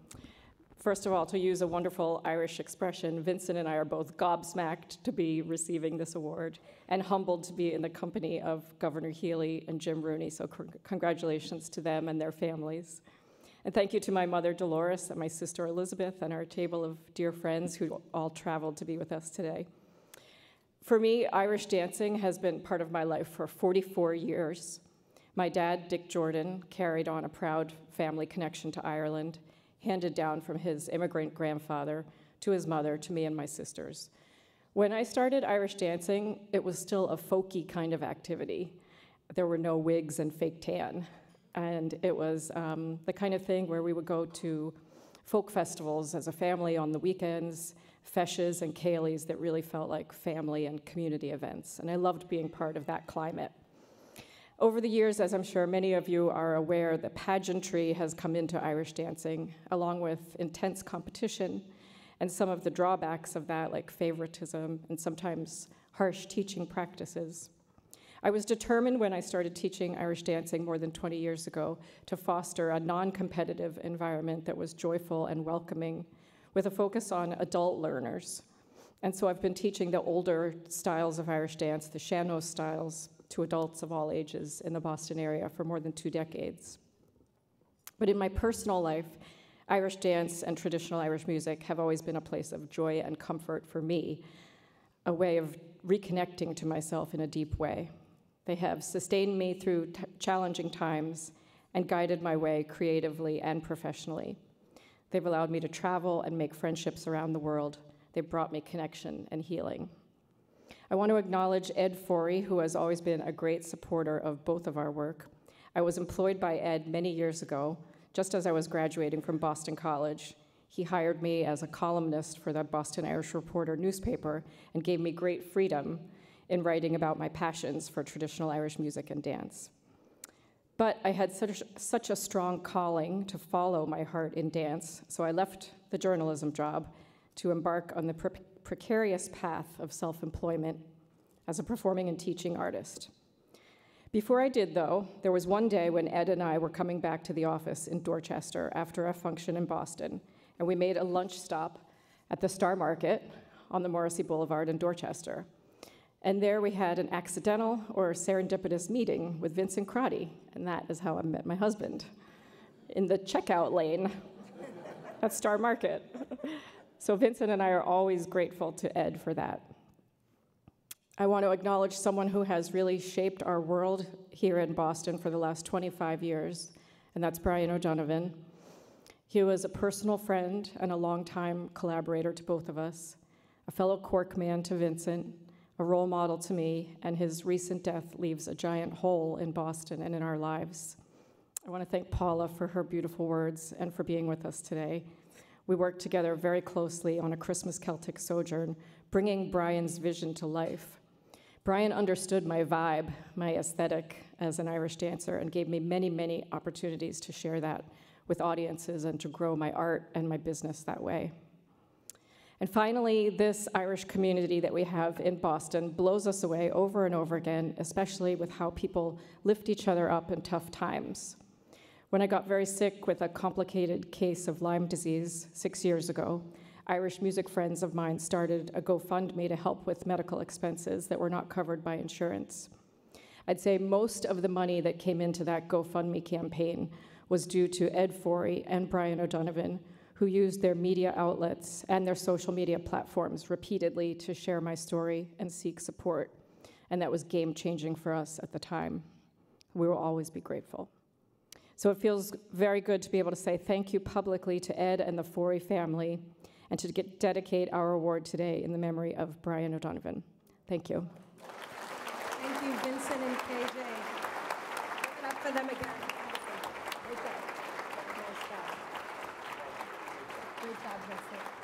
first of all, to use a wonderful Irish expression, Vincent and I are both gobsmacked to be receiving this award and humbled to be in the company of Governor Healey and Jim Rooney. So, cr- congratulations to them and their families. And thank you to my mother Dolores and my sister Elizabeth and our table of dear friends who all traveled to be with us today. For me, Irish dancing has been part of my life for 44 years. My dad, Dick Jordan, carried on a proud family connection to Ireland, handed down from his immigrant grandfather to his mother to me and my sisters. When I started Irish dancing, it was still a folky kind of activity. There were no wigs and fake tan. And it was um, the kind of thing where we would go to folk festivals as a family on the weekends, feises and ceilidhs that really felt like family and community events. And I loved being part of that climate. Over the years, as I'm sure many of you are aware, the pageantry has come into Irish dancing, along with intense competition and some of the drawbacks of that, like favoritism and sometimes harsh teaching practices. I was determined when I started teaching Irish dancing more than 20 years ago to foster a non competitive environment that was joyful and welcoming, with a focus on adult learners. And so I've been teaching the older styles of Irish dance, the Sean-Nós styles, to adults of all ages in the Boston area for more than two decades. But in my personal life, Irish dance and traditional Irish music have always been a place of joy and comfort for me, a way of reconnecting to myself in a deep way. They have sustained me through challenging times and guided my way creatively and professionally. They've allowed me to travel and make friendships around the world. They've brought me connection and healing. I want to acknowledge Ed Forry, who has always been a great supporter of both of our work. I was employed by Ed many years ago, just as I was graduating from Boston College. He hired me as a columnist for the Boston Irish Reporter newspaper and gave me great freedom in writing about my passions for traditional Irish music and dance. But I had such, such a strong calling to follow my heart in dance, so I left the journalism job to embark on the precarious path of self employment as a performing and teaching artist. Before I did, though, there was one day when Ed and I were coming back to the office in Dorchester after a function in Boston, and we made a lunch stop at the Star Market on the Morrissey Boulevard in Dorchester. And there we had an accidental or serendipitous meeting with Vincent Crotty, and that is how I met my husband in the checkout lane at Star Market. So Vincent and I are always grateful to Ed for that. I want to acknowledge someone who has really shaped our world here in Boston for the last 25 years, and that's Brian O'Donovan. He was a personal friend and a longtime collaborator to both of us, a fellow Cork man to Vincent, a role model to me, and his recent death leaves a giant hole in Boston and in our lives. I want to thank Paula for her beautiful words and for being with us today. We worked together very closely on a Christmas Celtic sojourn, bringing Brian's vision to life. Brian understood my vibe, my aesthetic as an Irish dancer, and gave me many, many opportunities to share that with audiences and to grow my art and my business that way. And finally, this Irish community that we have in Boston blows us away over and over again, especially with how people lift each other up in tough times. When I got very sick with a complicated case of Lyme disease six years ago, Irish music friends of mine started a GoFundMe to help with medical expenses that were not covered by insurance. I'd say most of the money that came into that GoFundMe campaign was due to Ed Forry and Brian O'Donovan, who used their media outlets and their social media platforms repeatedly to share my story and seek support. And that was game changing for us at the time. We will always be grateful. So it feels very good to be able to say thank you publicly to Ed and the Forry family and to get, dedicate our award today in the memory of Brian O'Donovan. Thank you. Thank you, Vincent and KJ. Give it up for them again. Great job. Nice job. Great job, Vincent.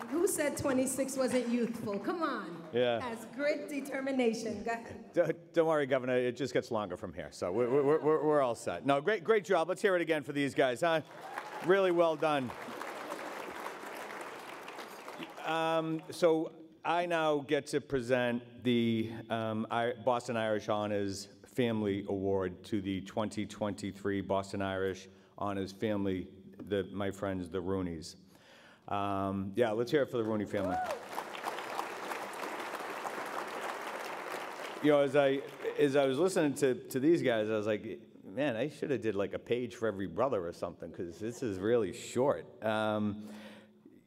And who said 26 wasn't youthful? Come on. Yeah. Has great determination. Go ahead. D- Don't worry, Governor. It just gets longer from here, so we're, we're, we're, we're all set. No, great, great job. Let's hear it again for these guys, huh? Really well done. Um, so I now get to present the um, I- Boston Irish Honors Family Award to the 2023 Boston Irish Honors Family, the, my friends, the Rooneys. Um, yeah, let's hear it for the Rooney family. you know, as I as I was listening to, to these guys, I was like, man, I should have did like a page for every brother or something because this is really short. Um,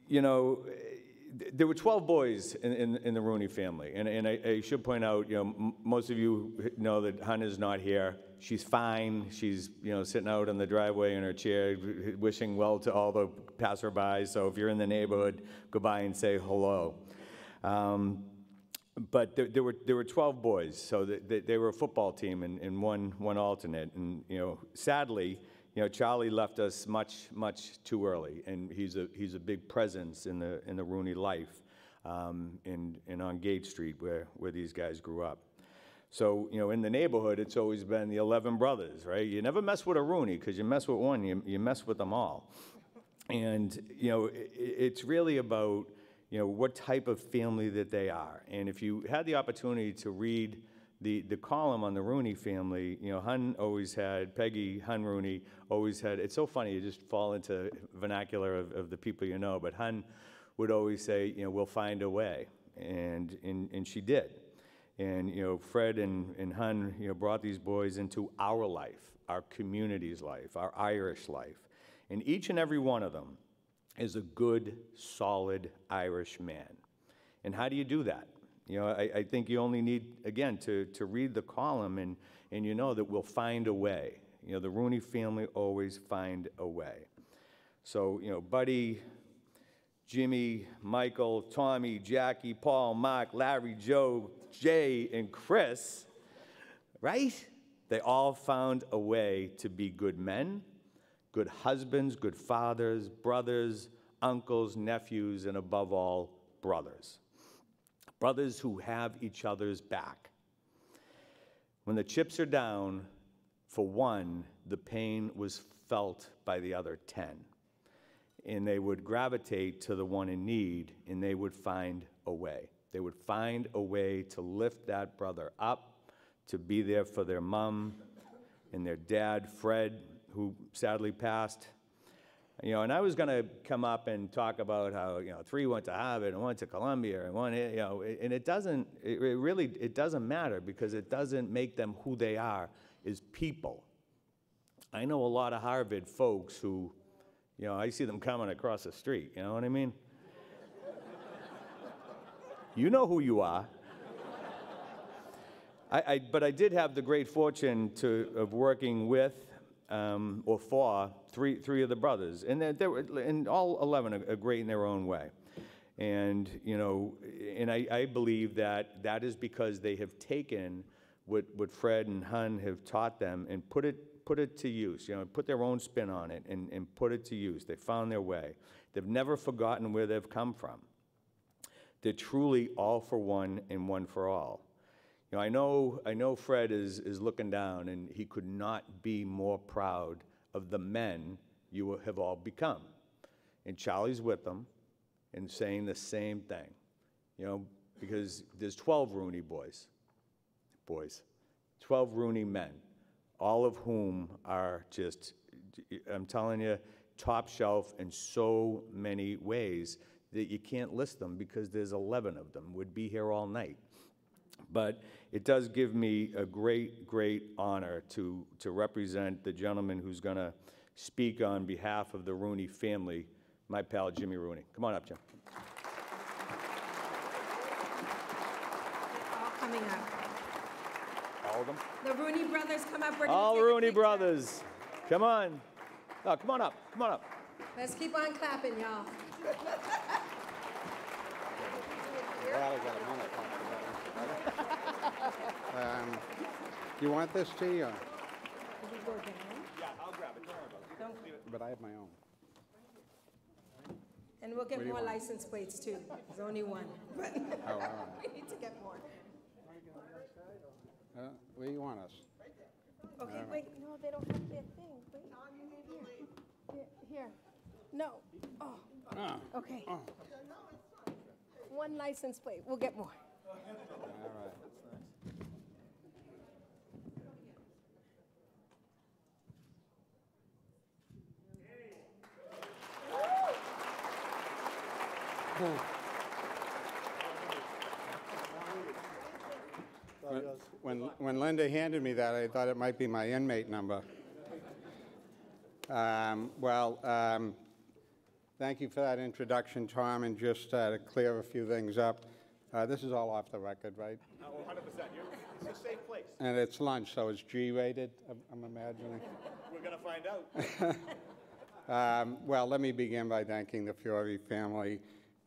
you know, there were 12 boys in, in, in the Rooney family, and, and I, I should point out, you know, most of you know that Hannah's not here. She's fine. She's you know sitting out on the driveway in her chair, wishing well to all the passerbys. So if you're in the neighborhood, go by and say hello. Um, but there, there were there were 12 boys, so they, they were a football team and, and one one alternate. And you know, sadly, you know, Charlie left us much much too early, and he's a he's a big presence in the in the Rooney life, um, in in on Gate Street where where these guys grew up. So, you know, in the neighborhood, it's always been the 11 brothers, right? You never mess with a Rooney because you mess with one, you, you mess with them all. And, you know, i it's really about, you know, what type of family that they are. And if you had the opportunity to read the, the column on the Rooney family, you know, Hun always had, Peggy Hun Rooney always had, it's so funny, you just fall into vernacular of, of the people you know, but Hun would always say, you know, we'll find a way. And, and, and she did. And, you know, Fred and, and Hun, you know, brought these boys into our life, our community's life, our Irish life. And each and every one of them is a good, solid Irish man. And how do you do that? You know, I, I think you only need, again, to, to read the column and, and you know that we'll find a way. You know, the Rooney family always find a way. So, you know, Buddy, Jimmy, Michael, Tommy, Jackie, Paul, Mark, Larry, Joe, Jay, and Chris, right? They all found a way to be good men, good husbands, good fathers, brothers, uncles, nephews, and above all, brothers. Brothers who have each other's back. When the chips are down, for one, the pain was felt by the other 10. And they would gravitate to the one in need and they would find a way. They would find a way to lift that brother up, to be there for their mom and their dad, Fred, who sadly passed. You know, and I was going to come up and talk about how you know three went to Harvard and one to Columbia and one, you know, and it doesn't, it really, it doesn't matter because it doesn't make them who they are as people. I know a lot of Harvard folks who, you know, I see them coming across the street. You know what I mean? You know who you are. I, I, but I did have the great fortune to, of working with um, or for three, three of the brothers. And, were, and all 11 are, are great in their own way. And, you know, and I, I believe that that is because they have taken what, what Fred and Hun have taught them and put it, put it to use, you know, put their own spin on it and, and put it to use. They found their way. They've never forgotten where they've come from. They're truly all for one and one for all. You know, I know, I know Fred is, is looking down and he could not be more proud of the men you have all become. And Charlie's with them and saying the same thing, you know, because there's 12 Rooney boys, boys, 12 Rooney men, all of whom are just, I'm telling you, top shelf in so many ways that you can't list them because there's 11 of them, would be here all night. But it does give me a great, great honor to, to represent the gentleman who's going to speak on behalf of the Rooney family, my pal Jimmy Rooney. Come on up, Jim. All coming up. All of them? The Rooney brothers come up. We're All Rooney brothers. Come on. Oh, come on up. Come on up. Let's keep on clapping, y'all. Um, You want this tea, or? Yeah, I'll grab it. Don't worry about it. But I have my own. And we'll get What do you more license plates too. There's only one. But Oh, all right. we need to get more. Uh, Where do you want us? Okay, wait, no, they don't have their thing. Wait. Here. Here. No. Oh, Ah, okay. oh. One license plate. We'll get more. All right. When- When, when Linda handed me that, I thought it might be my inmate number. Um, Well, um, thank you for that introduction, Tom, and just uh, to clear a few things up. uh, This is all off the record, right? Oh, 100%. You're, it's a safe place. And it's lunch, so it's G-rated, I'm- I'm imagining. We're going to find out. Um, Well, let me begin by thanking the Forry family,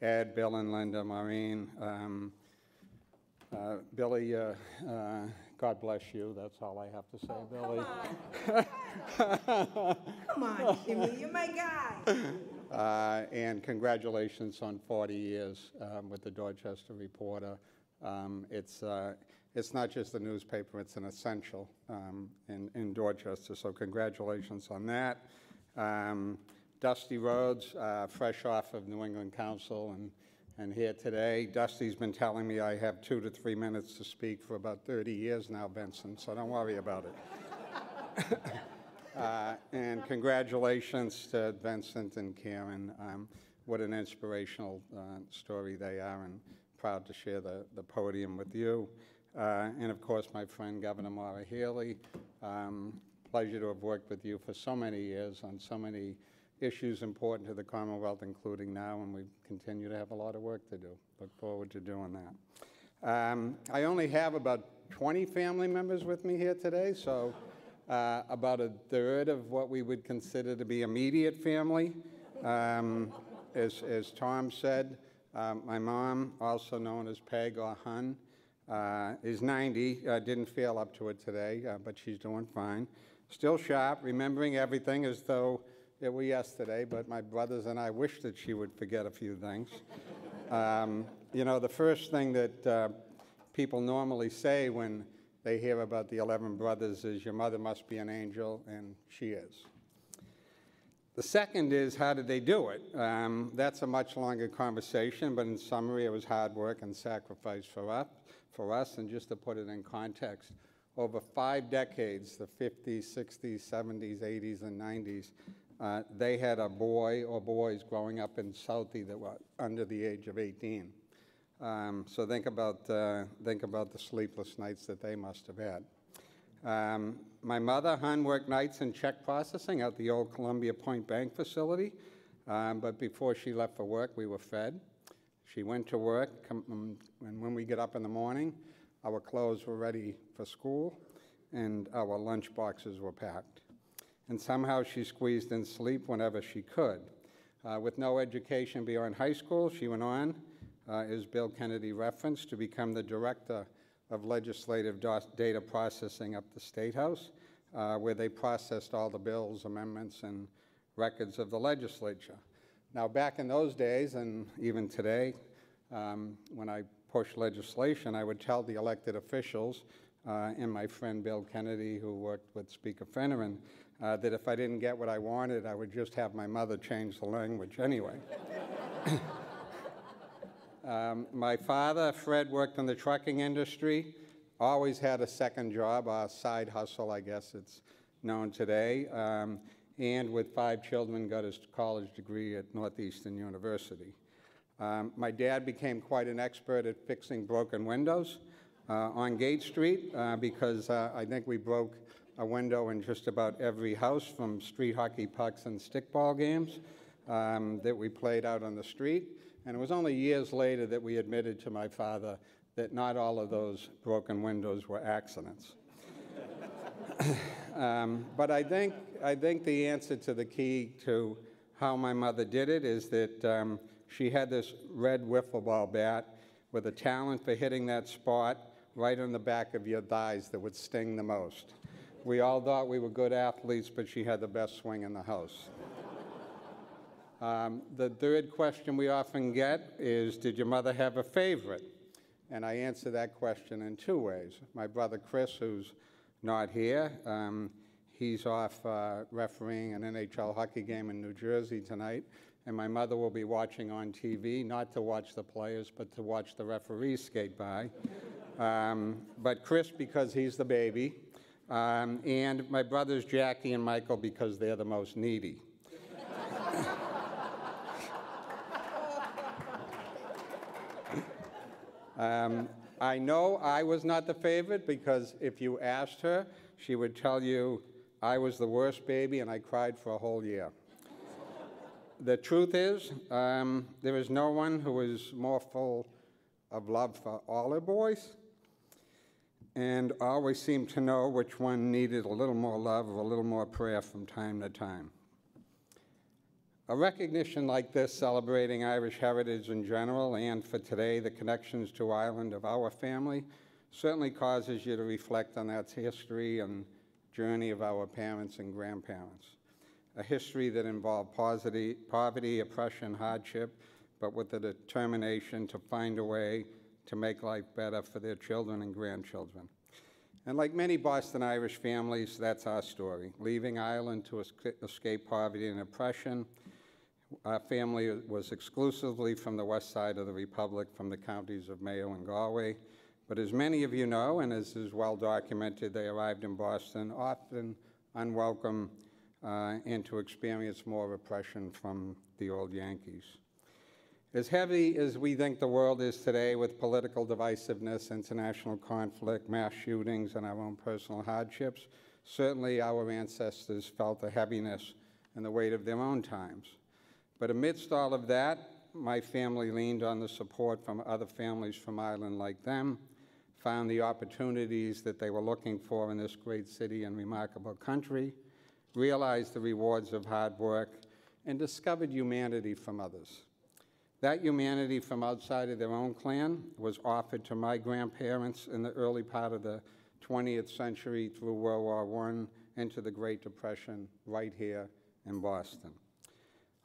Ed, Bill, and Linda, Maureen. Um, uh, Billy, uh, uh, God bless you, that's all I have to say, Billy. Come on, Jimmy, you're my guy. Uh, And congratulations on 40 years um, with the Dorchester Reporter. Um, It's, uh, it's not just a newspaper, it's an essential um, in, in Dorchester. So congratulations on that. Um, Dusty Rhodes, uh, fresh off of New England Council and, and here today. Dusty's been telling me I have two to three minutes to speak for about 30 years now, Benson, so don't worry about it. uh, and congratulations to Vincent and Kieran. Um, what an inspirational uh, story they are, and proud to share the, the podium with you. Uh, and of course, my friend Governor Maura Healey. Um, pleasure to have worked with you for so many years on so many issues important to the Commonwealth, including now, and we continue to have a lot of work to do. Look forward to doing that. Um, I only have about 20 family members with me here today, so uh, about a third of what we would consider to be immediate family. Um, as, as Tom said, um, my mom, also known as Peg or Hun, uh, is 90, uh, didn't feel up to it today, uh, but she's doing fine. Still sharp, remembering everything as though it were yesterday, but my brothers and I wish that she would forget a few things. um, you know, the first thing that uh, people normally say when they hear about the 11 brothers is, Your mother must be an angel, and she is. The second is, how did they do it? Um, that's a much longer conversation, but in summary, it was hard work and sacrifice for us, for us. And just to put it in context, over five decades, the 50s, 60s, 70s, 80s, and 90s, uh, they had a boy or boys growing up in Southie that were under the age of 18. Um, so think about, uh, think about the sleepless nights that they must have had. Um, my mother, Hun, worked nights in check processing at the old Columbia Point Bank facility, um, but before she left for work, we were fed. She went to work, um, and when we get up in the morning, our clothes were ready for school, and our lunch boxes were packed. And somehow she squeezed in sleep whenever she could. Uh, with no education beyond high school, she went on, as Bill Kennedy referenced, to become the director of legislative data processing up the State House, uh, where they processed all the bills, amendments, and records of the legislature. Now, back in those days, and even today, um, when I push legislation, I would tell the elected officials uh, and my friend Bill Kennedy, who worked with Speaker Finneran, uh, that if I didn't get what I wanted, I would just have my mother change the language anyway. Um, my father, Fred, worked in the trucking industry, always had a second job, a side hustle, I guess it's known today, um, and with five children, got his college degree at Northeastern University. Um, my dad became quite an expert at fixing broken windows uh, on Gate Street uh, because uh, I think we broke a window in just about every house from street hockey pucks and stickball games um, that we played out on the street. And it was only years later that we admitted to my father that not all of those broken windows were accidents. um, but I think, I think the answer to the key to how my mother did it is that um, she had this red wiffle ball bat with a talent for hitting that spot right on the back of your thighs that would sting the most. We all thought we were good athletes, but she had the best swing in the house. Um, the third question we often get is Did your mother have a favorite? And I answer that question in two ways. My brother Chris, who's not here, um, he's off uh, refereeing an NHL hockey game in New Jersey tonight. And my mother will be watching on TV, not to watch the players, but to watch the referees skate by. um, but Chris, because he's the baby, um, and my brothers Jackie and Michael, because they're the most needy. Um, I know I was not the favorite because if you asked her, she would tell you I was the worst baby and I cried for a whole year. the truth is, um, there is no one who is more full of love for all her boys and always seemed to know which one needed a little more love or a little more prayer from time to time. A recognition like this, celebrating Irish heritage in general, and for today, the connections to Ireland of our family, certainly causes you to reflect on that history and journey of our parents and grandparents. A history that involved poverty, poverty oppression, hardship, but with the determination to find a way to make life better for their children and grandchildren. And like many Boston Irish families, that's our story. Leaving Ireland to escape poverty and oppression, our family was exclusively from the west side of the Republic, from the counties of Mayo and Galway. But as many of you know, and as is well documented, they arrived in Boston often unwelcome uh, and to experience more repression from the old Yankees. As heavy as we think the world is today with political divisiveness, international conflict, mass shootings, and our own personal hardships, certainly our ancestors felt the heaviness and the weight of their own times. But amidst all of that, my family leaned on the support from other families from Ireland like them, found the opportunities that they were looking for in this great city and remarkable country, realized the rewards of hard work, and discovered humanity from others. That humanity from outside of their own clan was offered to my grandparents in the early part of the 20th century through World War I into the Great Depression right here in Boston.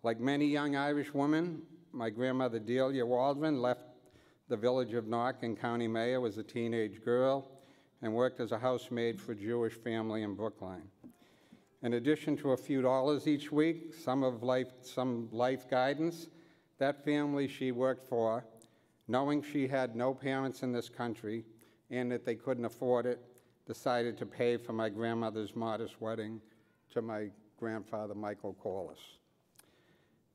Like many young Irish women, my grandmother Delia Waldron left the village of Knock in County Mayo as a teenage girl and worked as a housemaid for a Jewish family in Brookline. In addition to a few dollars each week, some of life, some life guidance, that family she worked for, knowing she had no parents in this country and that they couldn't afford it, decided to pay for my grandmother's modest wedding to my grandfather, Michael Corliss.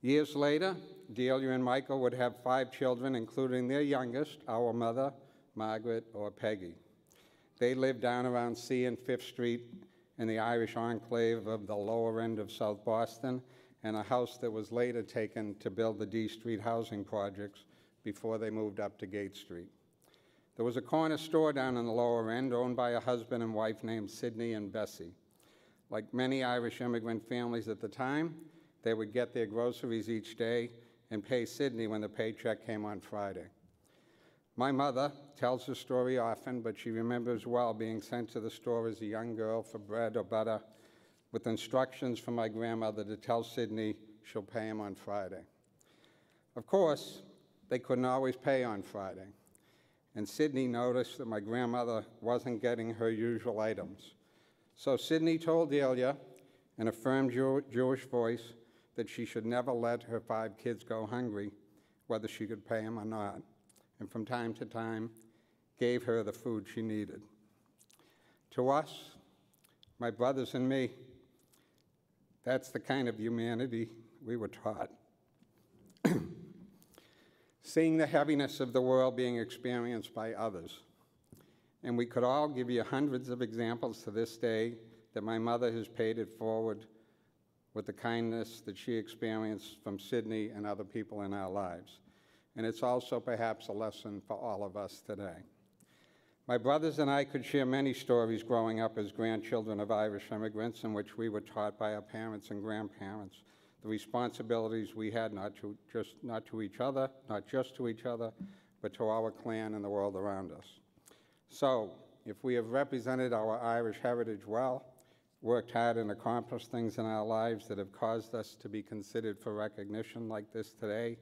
Years later, Delia and Michael would have five children, including their youngest, our mother, Margaret or Peggy. They lived down around C and Fifth Street in the Irish enclave of the lower end of South Boston, and a house that was later taken to build the D Street housing projects before they moved up to Gate Street. There was a corner store down in the lower end owned by a husband and wife named Sidney and Bessie. Like many Irish immigrant families at the time, they would get their groceries each day and pay Sydney when the paycheck came on Friday. My mother tells the story often, but she remembers well being sent to the store as a young girl for bread or butter with instructions from my grandmother to tell Sydney she'll pay him on Friday. Of course, they couldn't always pay on Friday, and Sydney noticed that my grandmother wasn't getting her usual items. So Sydney told Delia in a firm Jew- Jewish voice that she should never let her five kids go hungry, whether she could pay them or not, and from time to time gave her the food she needed. To us, my brothers and me, that's the kind of humanity we were taught. Seeing the heaviness of the world being experienced by others. And we could all give you hundreds of examples to this day that my mother has paid it forward with the kindness that she experienced from Sydney and other people in our lives. And it's also perhaps a lesson for all of us today. My brothers and I could share many stories growing up as grandchildren of Irish immigrants in which we were taught by our parents and grandparents the responsibilities we had not to just not to each other, not just to each other, but to our clan and the world around us. So, if we have represented our Irish heritage well, worked hard and accomplished things in our lives that have caused us to be considered for recognition like this today,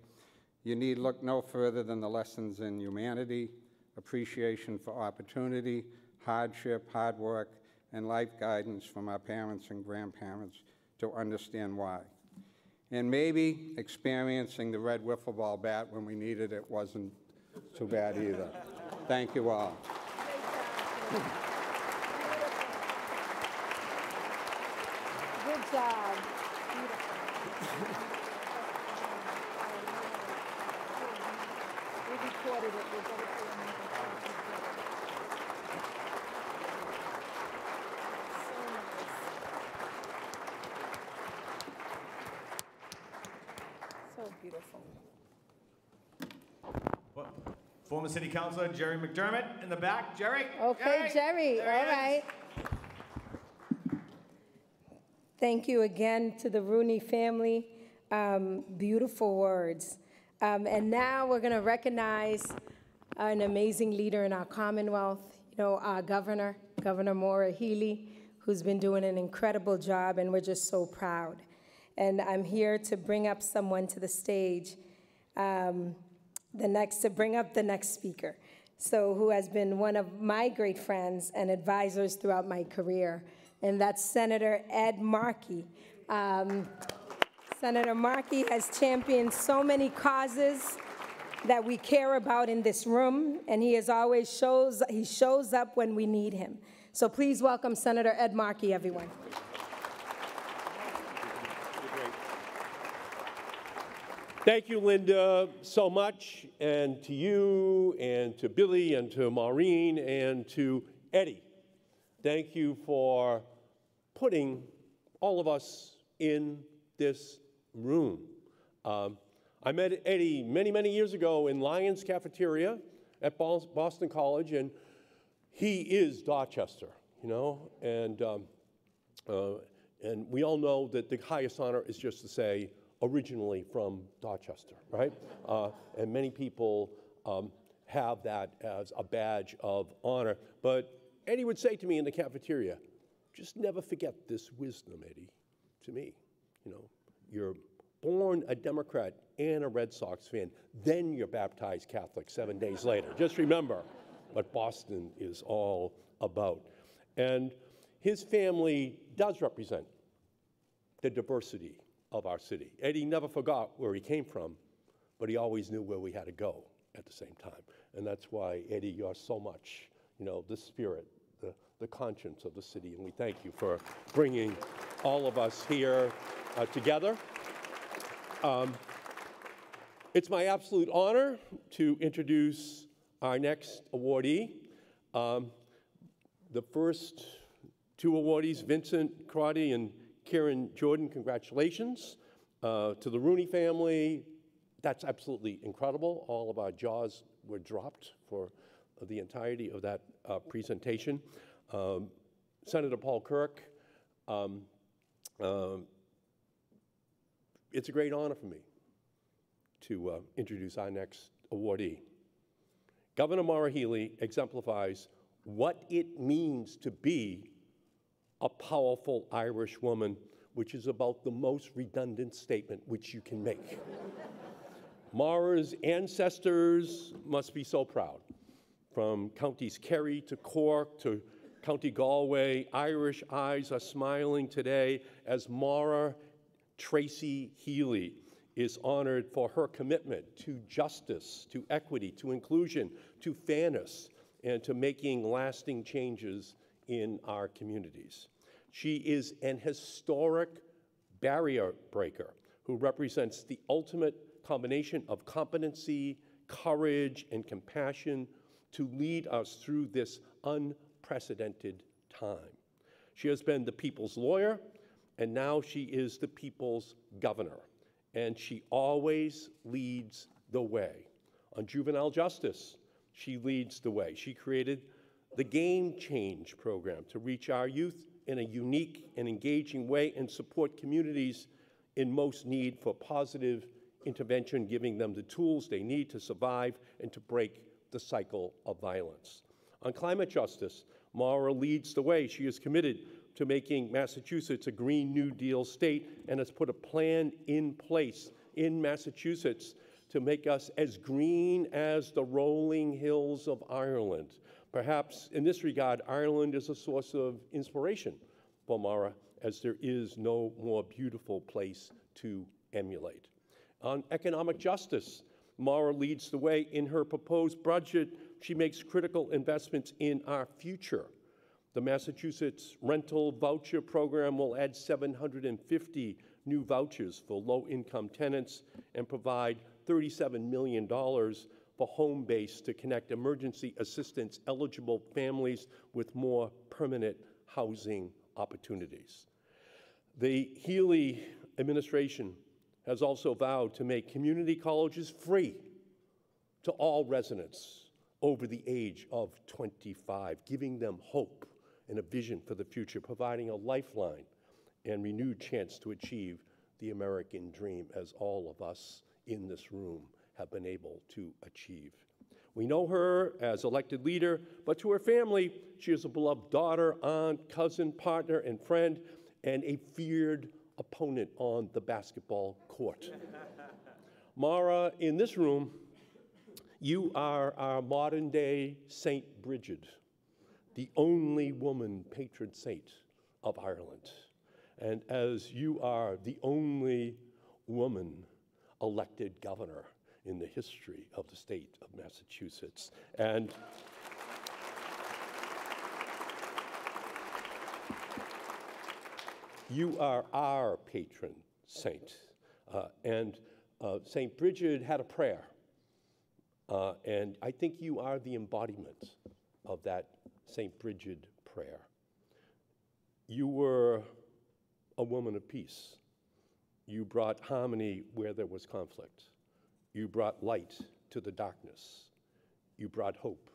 you need look no further than the lessons in humanity, appreciation for opportunity, hardship, hard work, and life guidance from our parents and grandparents to understand why. And maybe experiencing the red wiffle ball bat when we needed it wasn't too bad either. Thank you all. Job. We recorded it. We'll get it to. So beautiful. Former City Councilor Jerry McDermott in the back. Jerry? Okay, Jerry, There all he is. right. Thank you again to the Rooney family. Um, beautiful words. Um, and now we're going to recognize an amazing leader in our Commonwealth, you know, our governor, Governor Maura Healey, who's been doing an incredible job, and we're just so proud. And I'm here to bring up someone to the stage, um, the next, to bring up the next speaker. so who has been one of my great friends and advisors throughout my career, and that's Senator Ed Markey. Um, Senator Markey has championed so many causes that we care about in this room, and he is always shows he shows up when we need him. So please welcome Senator Ed Markey, everyone. Thank you, Linda, so much, and to you, and to Billy, and to Maureen, and to Eddie. Thank you for putting all of us in this room. Um, I met Eddie many, many years ago in Lyons Cafeteria at Boston College, and he is Dorchester, you know, and, um, uh, and we all know that the highest honor is just to say, originally from Dorchester, right? Uh, and many people um, have that as a badge of honor. But Eddie would say to me in the cafeteria, just never forget this wisdom, Eddie, to me. You know, you're born a Democrat and a Red Sox fan, then you're baptized Catholic seven days later. Just remember what Boston is all about. And his family does represent the diversity of our city. Eddie never forgot where he came from, but he always knew where we had to go at the same time. And that's why, Eddie, you're so much, you know, the spirit, the, the conscience of the city. And we thank you for bringing all of us here uh, together. Um, it's my absolute honor to introduce our next awardee. Um, the first two awardees, Vincent Crotty and Kieran Jordan, congratulations. Uh, to the Rooney family, that's absolutely incredible. All of our jaws were dropped for the entirety of that uh, presentation. Um, Senator Paul Kirk, um, uh, it's a great honor for me to uh, introduce our next awardee. Governor Maura Healey exemplifies what it means to be a powerful Irish woman, which is about the most redundant statement which you can make. Maura's ancestors must be so proud. From counties Kerry to Cork to County Galway, Irish eyes are smiling today as Maura Tracy Healey is honored for her commitment to justice, to equity, to inclusion, to fairness, and to making lasting changes in our communities. She is an historic barrier breaker who represents the ultimate combination of competency, courage, and compassion to lead us through this unprecedented time. She has been the people's lawyer, and now she is the people's governor, and she always leads the way. On juvenile justice, she leads the way. She created the Game Change program to reach our youth in a unique and engaging way and support communities in most need for positive intervention, giving them the tools they need to survive and to break the cycle of violence. On climate justice, Maura leads the way. She is committed to making Massachusetts a Green New Deal state and has put a plan in place in Massachusetts to make us as green as the rolling hills of Ireland. Perhaps in this regard, Ireland is a source of inspiration for Maura, as there is no more beautiful place to emulate. On economic justice, Maura leads the way. In her proposed budget, she makes critical investments in our future. The Massachusetts Rental Voucher Program will add 750 new vouchers for low income tenants and provide $37 million for home base to connect emergency assistance eligible families with more permanent housing opportunities. The Healey administration has also vowed to make community colleges free to all residents over the age of 25, giving them hope and a vision for the future, providing a lifeline and renewed chance to achieve the American dream, as all of us in this room have been able to achieve. We know her as elected leader, but to her family, she is a beloved daughter, aunt, cousin, partner, and friend, and a feared opponent on the basketball court. Maura, in this room, You are our modern day Saint Bridget, the only woman patron saint of Ireland. And as you are the only woman elected governor in the history of the state of Massachusetts, and you are our patron saint. Uh, and uh, St. Bridget had a prayer. Uh, and I think you are the embodiment of that St. Bridget prayer. You were a woman of peace. You brought harmony where there was conflict. You brought light to the darkness. You brought hope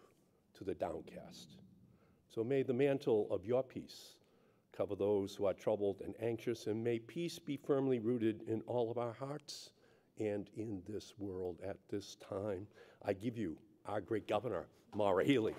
to the downcast. So may the mantle of your peace cover those who are troubled and anxious, and may peace be firmly rooted in all of our hearts and in this world at this time. I give you our great governor, Maura Healey.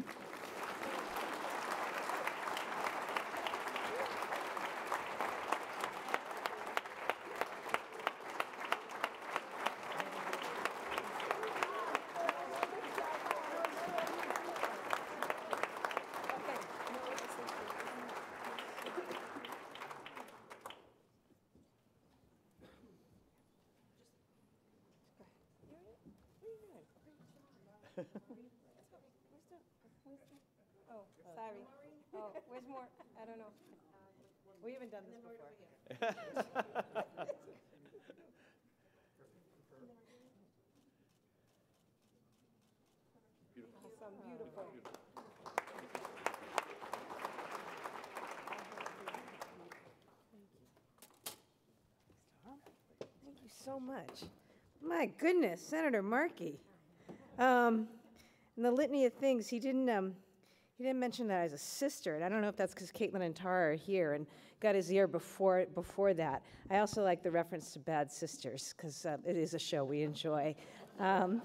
Oh, sorry. Oh, where's more? I don't know. We haven't done this before. Awesome, beautiful. Thank you so much. My goodness, Senator Markey. Um, in the litany of things, he didn't um, he didn't mention that I was a sister, and I don't know if that's because Caitlin and Tara are here and got his ear before before that. I also like the reference to Bad Sisters because uh, it is a show we enjoy. Um,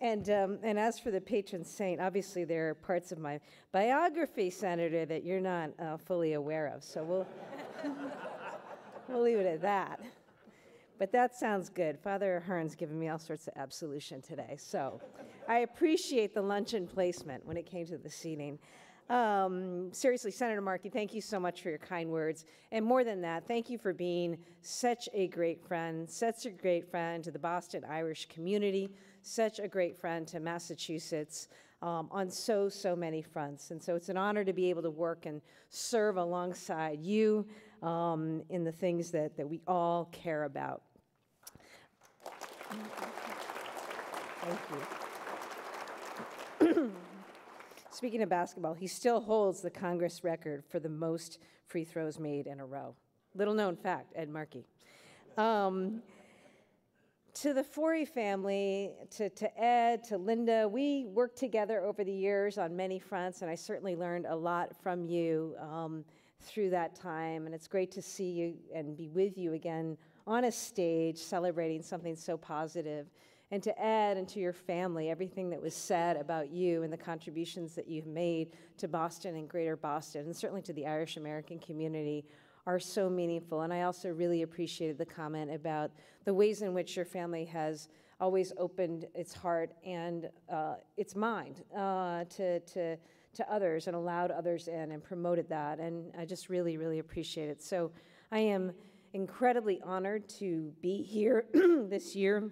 and, um, and as for the patron saint, obviously there are parts of my biography, Senator, that you're not uh, fully aware of. So we'll, we'll leave it at that. But that sounds good. Father Hearn's given me all sorts of absolution today. So I appreciate the luncheon placement when it came to the seating. Um, seriously, Senator Markey, thank you so much for your kind words. And more than that, thank you for being such a great friend, such a great friend to the Boston Irish community, such a great friend to Massachusetts um, on so, so many fronts. And so it's an honor to be able to work and serve alongside you um, in the things that, that we all care about. Thank you. Speaking of basketball, he still holds the Congress record for the most free throws made in a row. Little known fact, Ed Markey. Um, to the Forry family, to, to Ed, to Linda, we worked together over the years on many fronts, and I certainly learned a lot from you um, through that time. And it's great to see you and be with you again on a stage celebrating something so positive. And to Ed and to your family, everything that was said about you and the contributions that you've made to Boston and Greater Boston, and certainly to the Irish American community, are so meaningful. And I also really appreciated the comment about the ways in which your family has always opened its heart and uh, its mind uh, to, to, to others and allowed others in and promoted that. And I just really, really appreciate it. So I am incredibly honored to be here this year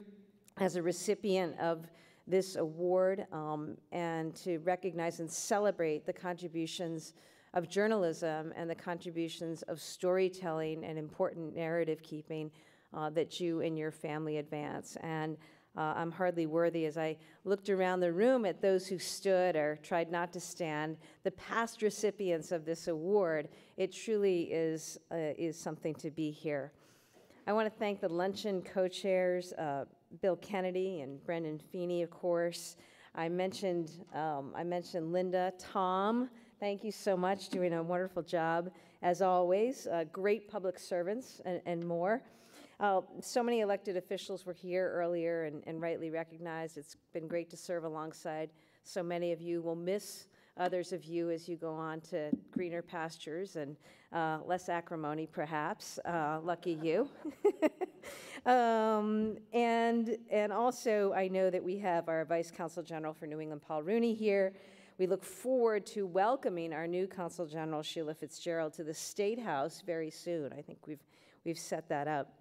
as a recipient of this award um, and to recognize and celebrate the contributions of journalism and the contributions of storytelling and important narrative keeping uh, that you and your family advance. And uh, I'm hardly worthy as I looked around the room at those who stood or tried not to stand, the past recipients of this award. It truly is, uh, is something to be here. I want to thank the luncheon co chairs, uh, Bill Kennedy and Brendan Feeney, of course. I mentioned, um, I mentioned Linda, Tom, Thank you so much, doing a wonderful job as always. Uh, great public servants and, and more. Uh, so many elected officials were here earlier and, and, rightly recognized. It's been great to serve alongside so many of you. We'll miss others of you as you go on to greener pastures and uh, less acrimony, perhaps. Uh, lucky you. um, and, and also, I know that we have our Vice Consul General for New England, Paul Rooney, here. We look forward to welcoming our new Consul General, Sheila Fitzgerald, to the State House very soon. I think we've, we've set that up.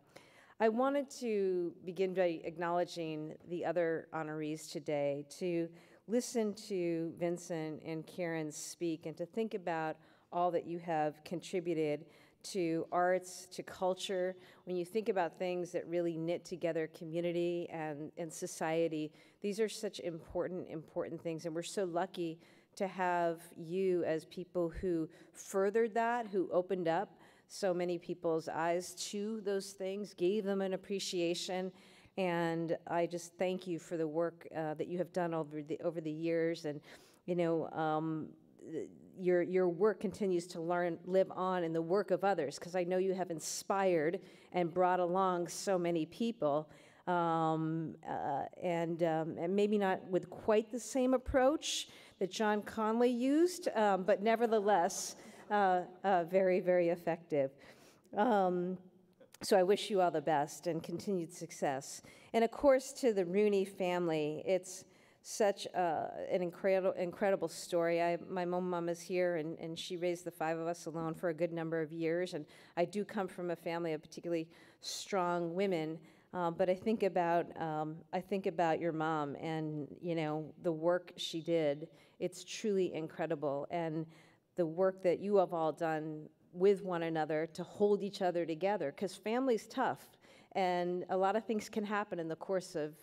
I wanted to begin by acknowledging the other honorees today, to listen to Vincent and Kieran speak, and to think about all that you have contributed to arts, to culture. When you think about things that really knit together community and, and society, these are such important, important things. And we're so lucky to have you as people who furthered that, who opened up so many people's eyes to those things, gave them an appreciation. And I just thank you for the work uh, that you have done over the, over the years. And, you know, um, your, your work continues to learn, live on in the work of others, because I know you have inspired and brought along so many people. Um, uh, and, um, and maybe not with quite the same approach that John Conley used, um, but nevertheless, uh, uh, very, very effective. Um, so I wish you all the best and continued success. And of course, to the Rooney family, it's such an incredible, incredible story. I, my mom is here, and, and she raised the five of us alone for a good number of years. And I do come from a family of particularly strong women. Uh, but I think about um, I think about your mom and you know the work she did. It's truly incredible, and the work that you have all done with one another to hold each other together. Because family's tough, and a lot of things can happen in the course of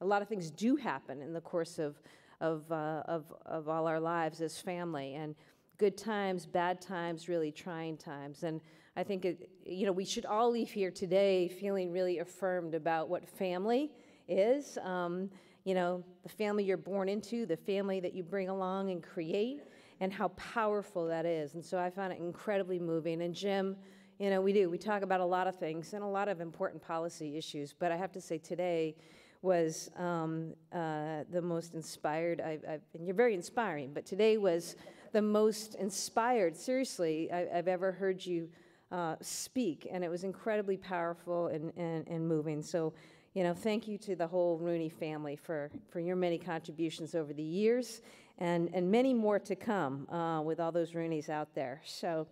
a lot of things do happen in the course of, of, uh, of, of all our lives as family, and good times, bad times, really trying times. And I think, it, you know, we should all leave here today feeling really affirmed about what family is. Um, you know, the family you're born into, the family that you bring along and create, and how powerful that is. And so I found it incredibly moving. And Jim, you know, we do. We talk about a lot of things and a lot of important policy issues. But I have to say, today, was um, uh, the most inspired. I've, I've, and you're very inspiring, but today was the most inspired, seriously, I, have ever heard you uh, speak. And it was incredibly powerful and, and, and moving. So, you know, thank you to the whole Rooney family for, for your many contributions over the years and, and many more to come uh, with all those Rooneys out there. So,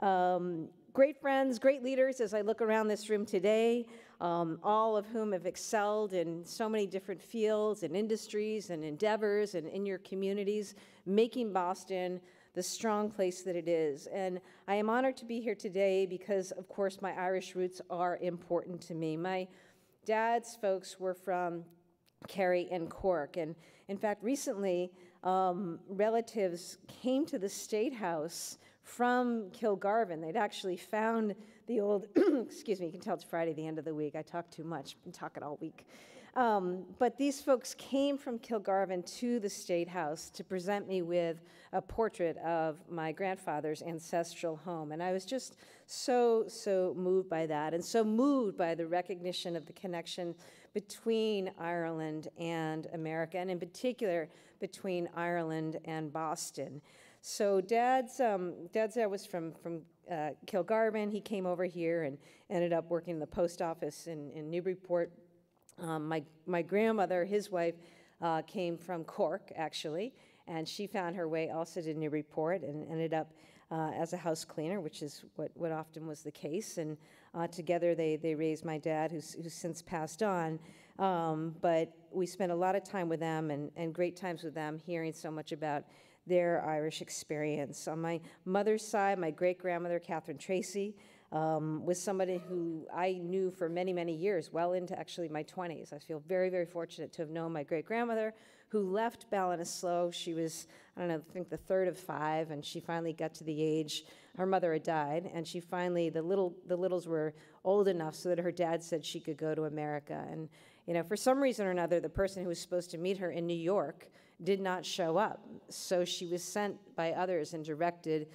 um, great friends, great leaders as I look around this room today um, all of whom have excelled in so many different fields and industries and endeavors and in your communities, making Boston the strong place that it is. And I am honored to be here today because, of course, my Irish roots are important to me. My dad's folks were from Kerry and Cork. And in fact, recently, um, relatives came to the State House from Kilgarvan. They'd actually found the old, excuse me, you can tell it's Friday, the end of the week. I talk too much, I'm talking all week. Um, but these folks came from Kilgarvan to the State House to present me with a portrait of my grandfather's ancestral home. And I was just so, so moved by that, and so moved by the recognition of the connection between Ireland and America, and in particular between Ireland and Boston. So dad's um, dad's dad was from from uh, Kilgarvan. He came over here and ended up working in the post office in, in Newburyport. Um, my my grandmother, his wife, uh, came from Cork actually, and she found her way also to Newburyport and ended up uh, as a house cleaner, which is what, what often was the case. And uh, together they, they raised my dad, who's, who's since passed on. Um, but we spent a lot of time with them and, and great times with them, hearing so much about their Irish experience. On my mother's side, my great grandmother, Catherine Tracy, um, was somebody who I knew for many, many years, well into actually my 20s. I feel very, very fortunate to have known my great grandmother who left Ballinasloe. She was, I don't know, I think the third of five, and she finally got to the age, her mother had died, and she finally, the, little, the littles were old enough so that her dad said she could go to America. And, you know, for some reason or another, the person who was supposed to meet her in New York did not show up. So she was sent by others and directed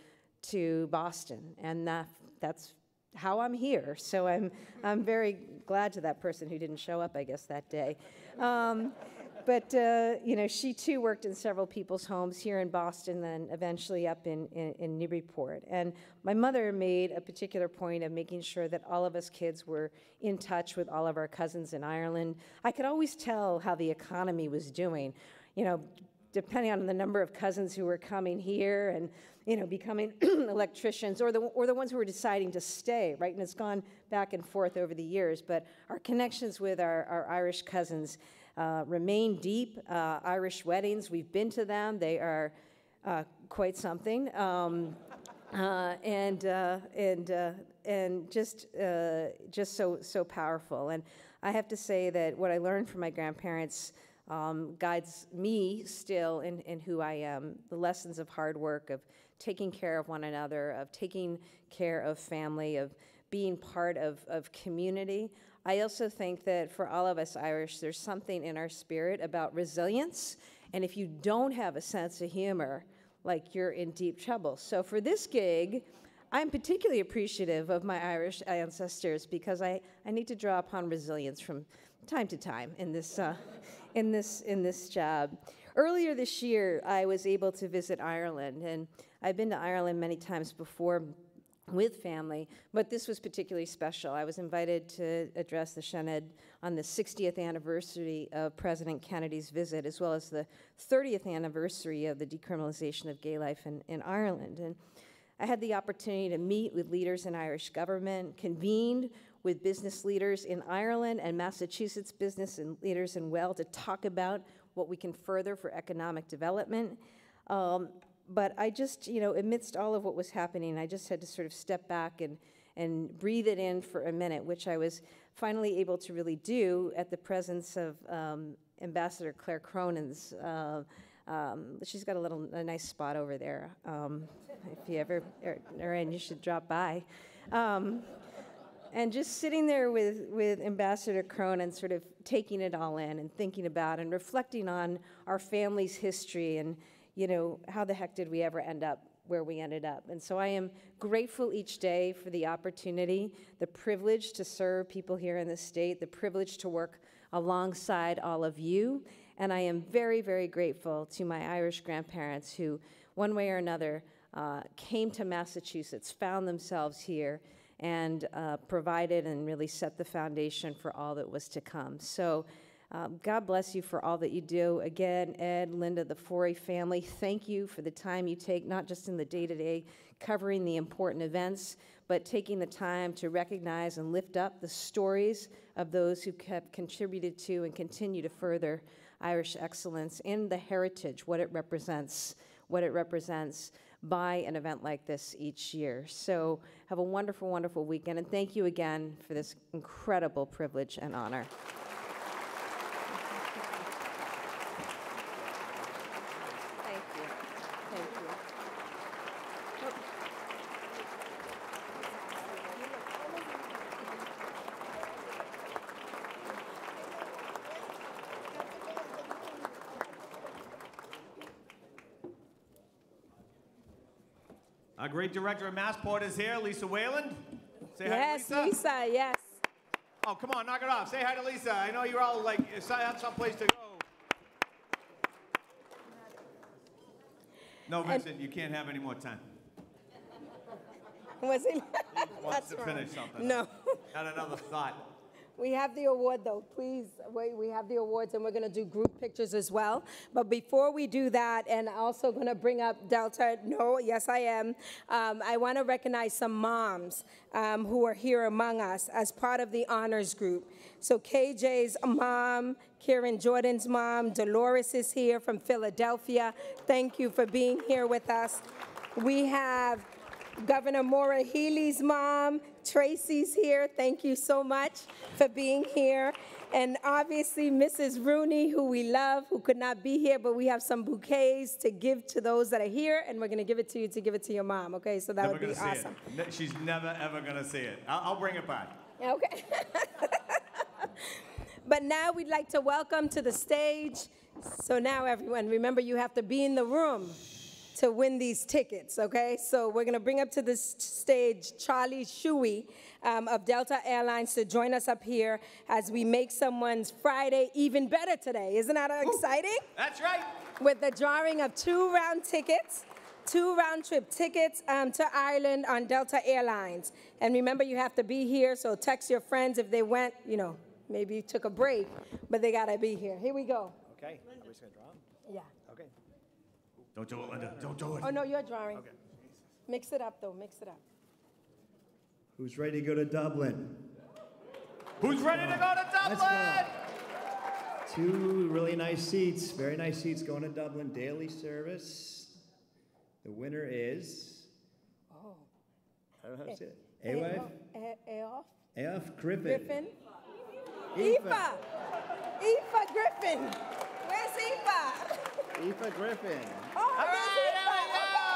to Boston. And that, that's how I'm here. So I'm, I'm very glad to that person who didn't show up, I guess, that day. Um, but uh, you know, she too worked in several people's homes here in Boston, then eventually up in, in, in Newburyport. And my mother made a particular point of making sure that all of us kids were in touch with all of our cousins in Ireland. I could always tell how the economy was doing. You know, depending on the number of cousins who were coming here and you know becoming electricians or the or the ones who were deciding to stay right and it's gone back and forth over the years but our connections with our, our irish cousins uh, remain deep uh, irish weddings we've been to them they are uh, quite something um, uh, and uh, and and just just so so powerful and I have to say that what I learned from my grandparents um, guides me still in, in who I am. The lessons of hard work, of taking care of one another, of taking care of family, of being part of, of community. I also think that for all of us Irish, there's something in our spirit about resilience. And if you don't have a sense of humor, like you're in deep trouble. So for this gig, I'm particularly appreciative of my Irish ancestors because I, I need to draw upon resilience from time to time in this, uh, in this, in this job. Earlier this year, I was able to visit Ireland, and I've been to Ireland many times before with family, but this was particularly special. I was invited to address the Seanad on the 60th anniversary of President Kennedy's visit, as well as the 30th anniversary of the decriminalization of gay life in, in Ireland. And I had the opportunity to meet with leaders in Irish government, convened with business leaders in Ireland and Massachusetts business and leaders in Well to talk about what we can further for economic development. Um, but I just, you know, amidst all of what was happening, I just had to sort of step back and, and breathe it in for a minute, which I was finally able to really do at the presence of um, Ambassador Claire Cronin's. Uh, um, she's got a little a nice spot over there. Um, if you ever are in, you should drop by. Um, and just sitting there with, with Ambassador Cronin, sort of taking it all in and thinking about and reflecting on our family's history and, you know, how the heck did we ever end up where we ended up. And so I am grateful each day for the opportunity, the privilege to serve people here in the state, the privilege to work alongside all of you. And I am very, very grateful to my Irish grandparents who, one way or another, uh, came to Massachusetts, found themselves here, and uh, provided and really set the foundation for all that was to come. So, um, God bless you for all that you do. Again, Ed, Linda, the Forry family, thank you for the time you take, not just in the day to day covering the important events, but taking the time to recognize and lift up the stories of those who have contributed to and continue to further Irish excellence in the heritage, what it represents, what it represents by an event like this each year. So have a wonderful, wonderful weekend, and thank you again for this incredible privilege and honor. Thank you. Thank you. Our great director of Massport is here, Lisa Wieland. Say yes, hi to Lisa. Lisa, yes. Oh, come on, knock it off. Say hi to Lisa. I know you're all like, have someplace to go. No, Vincent, you can't have any more time. Was it? Wants That's to wrong. finish something. No. Had another thought. We have the award though, please. Wait, we have the awards and we're gonna do group pictures as well. But before we do that, and also gonna bring up Delta, no, yes I am. Um, I wanna recognize some moms um, who are here among us as part of the honors group. So KJ's mom, Kieran Jordan's mom, Dolores is here from Philadelphia. Thank you for being here with us. We have Governor Maura Healey's mom, Tracy's here. Thank you so much for being here. And obviously, Mrs. Rooney, who we love, who could not be here, but we have some bouquets to give to those that are here, and we're going to give it to you to give it to your mom, okay? So that never would be awesome. it. She's never, ever going to see it. I'll, I'll bring it back. Okay. but now we'd like to welcome to the stage. So now, everyone, remember you have to be in the room to win these tickets, okay? So we're gonna bring up to the stage Charlie Shuey um, of Delta Airlines to join us up here as we make someone's Friday even better today. Isn't that exciting? That's right. With the drawing of two round tickets, two round trip tickets um, to Ireland on Delta Airlines. And remember, you have to be here, so text your friends if they went, you know, maybe you took a break, but they gotta be here. Here we go. Okay, are we just gonna draw 'em? Yeah. Okay. Don't do it, Linda. Don't do it. Oh, no, you're drawing. Okay. Mix it up, though, mix it up. Who's ready to go to Dublin? Who's ready to go to Dublin? Let's go. Two really nice seats, very nice seats going to Dublin, daily service. The winner is, Oh. I don't know how to say it. Aoife? eh, Eof Aoife Griffin. Griffin. Aoife. Aoife. Aoife Griffin. Where's Aoife? Aoife Griffin. Oh, there's Aoife.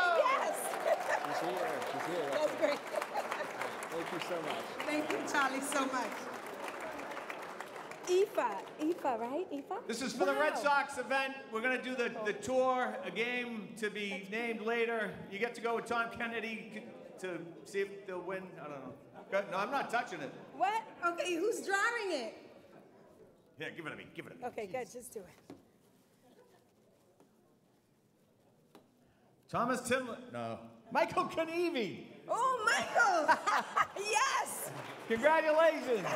Okay, yes. She's here, she's here. That's great. Thank you so much. Thank you, Charlie, so much. Aoife, Aoife, right? Aoife? This is for the Red Sox event. We're going to do the, oh. the tour, a game to be named later. You get to go with Tom Kennedy to see if they'll win. I don't know. Good. No, I'm not touching it. What? Okay, who's drawing it? Yeah, give it to me. Give it to me. Okay, good, just do it. Thomas Tinlin. No. Michael Knievy. Oh, Michael! yes! Congratulations.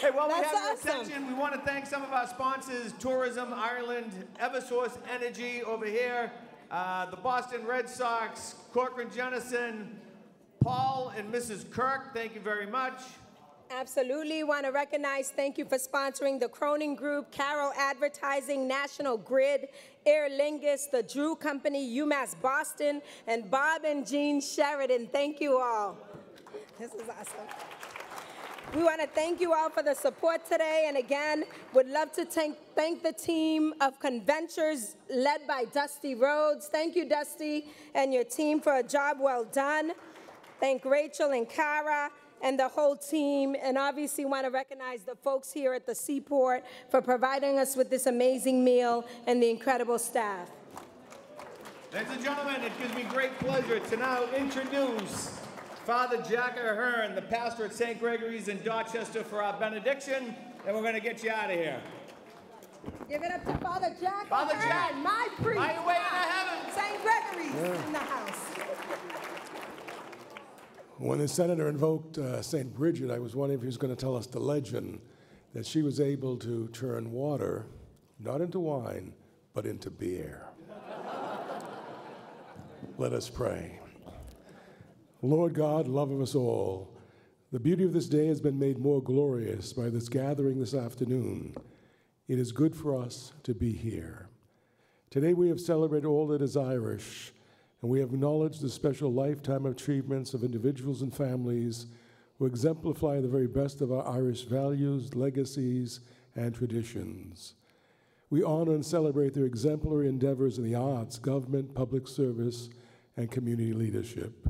Hey, while we That's have your attention, we want to thank some of our sponsors Tourism Ireland, Eversource Energy over here, uh, the Boston Red Sox, Corcoran Jennison, Paul and Mrs. Kirk. Thank you very much. Absolutely. Want to recognize, thank you for sponsoring the Cronin Group, Carroll Advertising, National Grid, Aer Lingus, the Drew Company, UMass Boston, and Bob and Jean Sheridan. Thank you all. This is awesome. We want to thank you all for the support today. And again, would love to thank, thank the team of conventures led by Dusty Rhodes. Thank you, Dusty, and your team for a job well done. Thank Rachel and Kara and the whole team. And obviously, want to recognize the folks here at the Seaport for providing us with this amazing meal and the incredible staff. Ladies and gentlemen, it gives me great pleasure to now introduce Father Jack Ahern, the pastor at St. Gregory's in Dorchester, for our benediction, and we're going to get you out of here. Give it up to Father Jack. Father Ahern, Jack, my priest. my way to heaven. St. Gregory's Yeah. in the house. When the senator invoked uh, St. Bridget, I was wondering if he was going to tell us the legend that she was able to turn water, not into wine, but into beer. Let us pray. Lord God, love of us all, the beauty of this day has been made more glorious by this gathering this afternoon. It is good for us to be here. Today we have celebrated all that is Irish, and we have acknowledged the special lifetime achievements of individuals and families who exemplify the very best of our Irish values, legacies, and traditions. We honor and celebrate their exemplary endeavors in the arts, government, public service, and community leadership.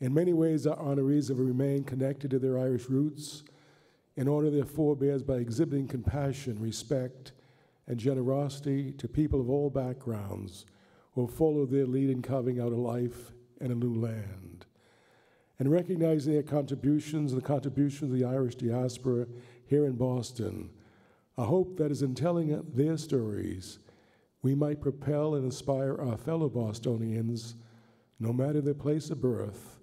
In many ways, our honorees have remained connected to their Irish roots and honor their forebears by exhibiting compassion, respect, and generosity to people of all backgrounds who follow their lead in carving out a life in a new land. And recognizing their contributions, the contributions of the Irish diaspora here in Boston, I hope that as in telling their stories, we might propel and inspire our fellow Bostonians, no matter their place of birth,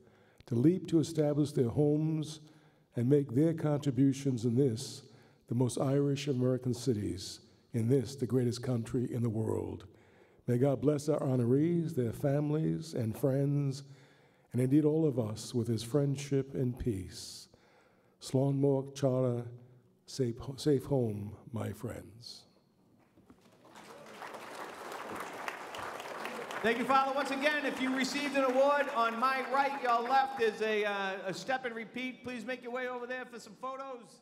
to leap to establish their homes and make their contributions in this, the most Irish American cities, in this, the greatest country in the world. May God bless our honorees, their families and friends, and indeed all of us with his friendship and peace. Slán Mork Chara, safe, safe home, my friends. Thank you, Father. Once again, if you received an award, on my right, your left is a, uh, a step and repeat. Please make your way over there for some photos.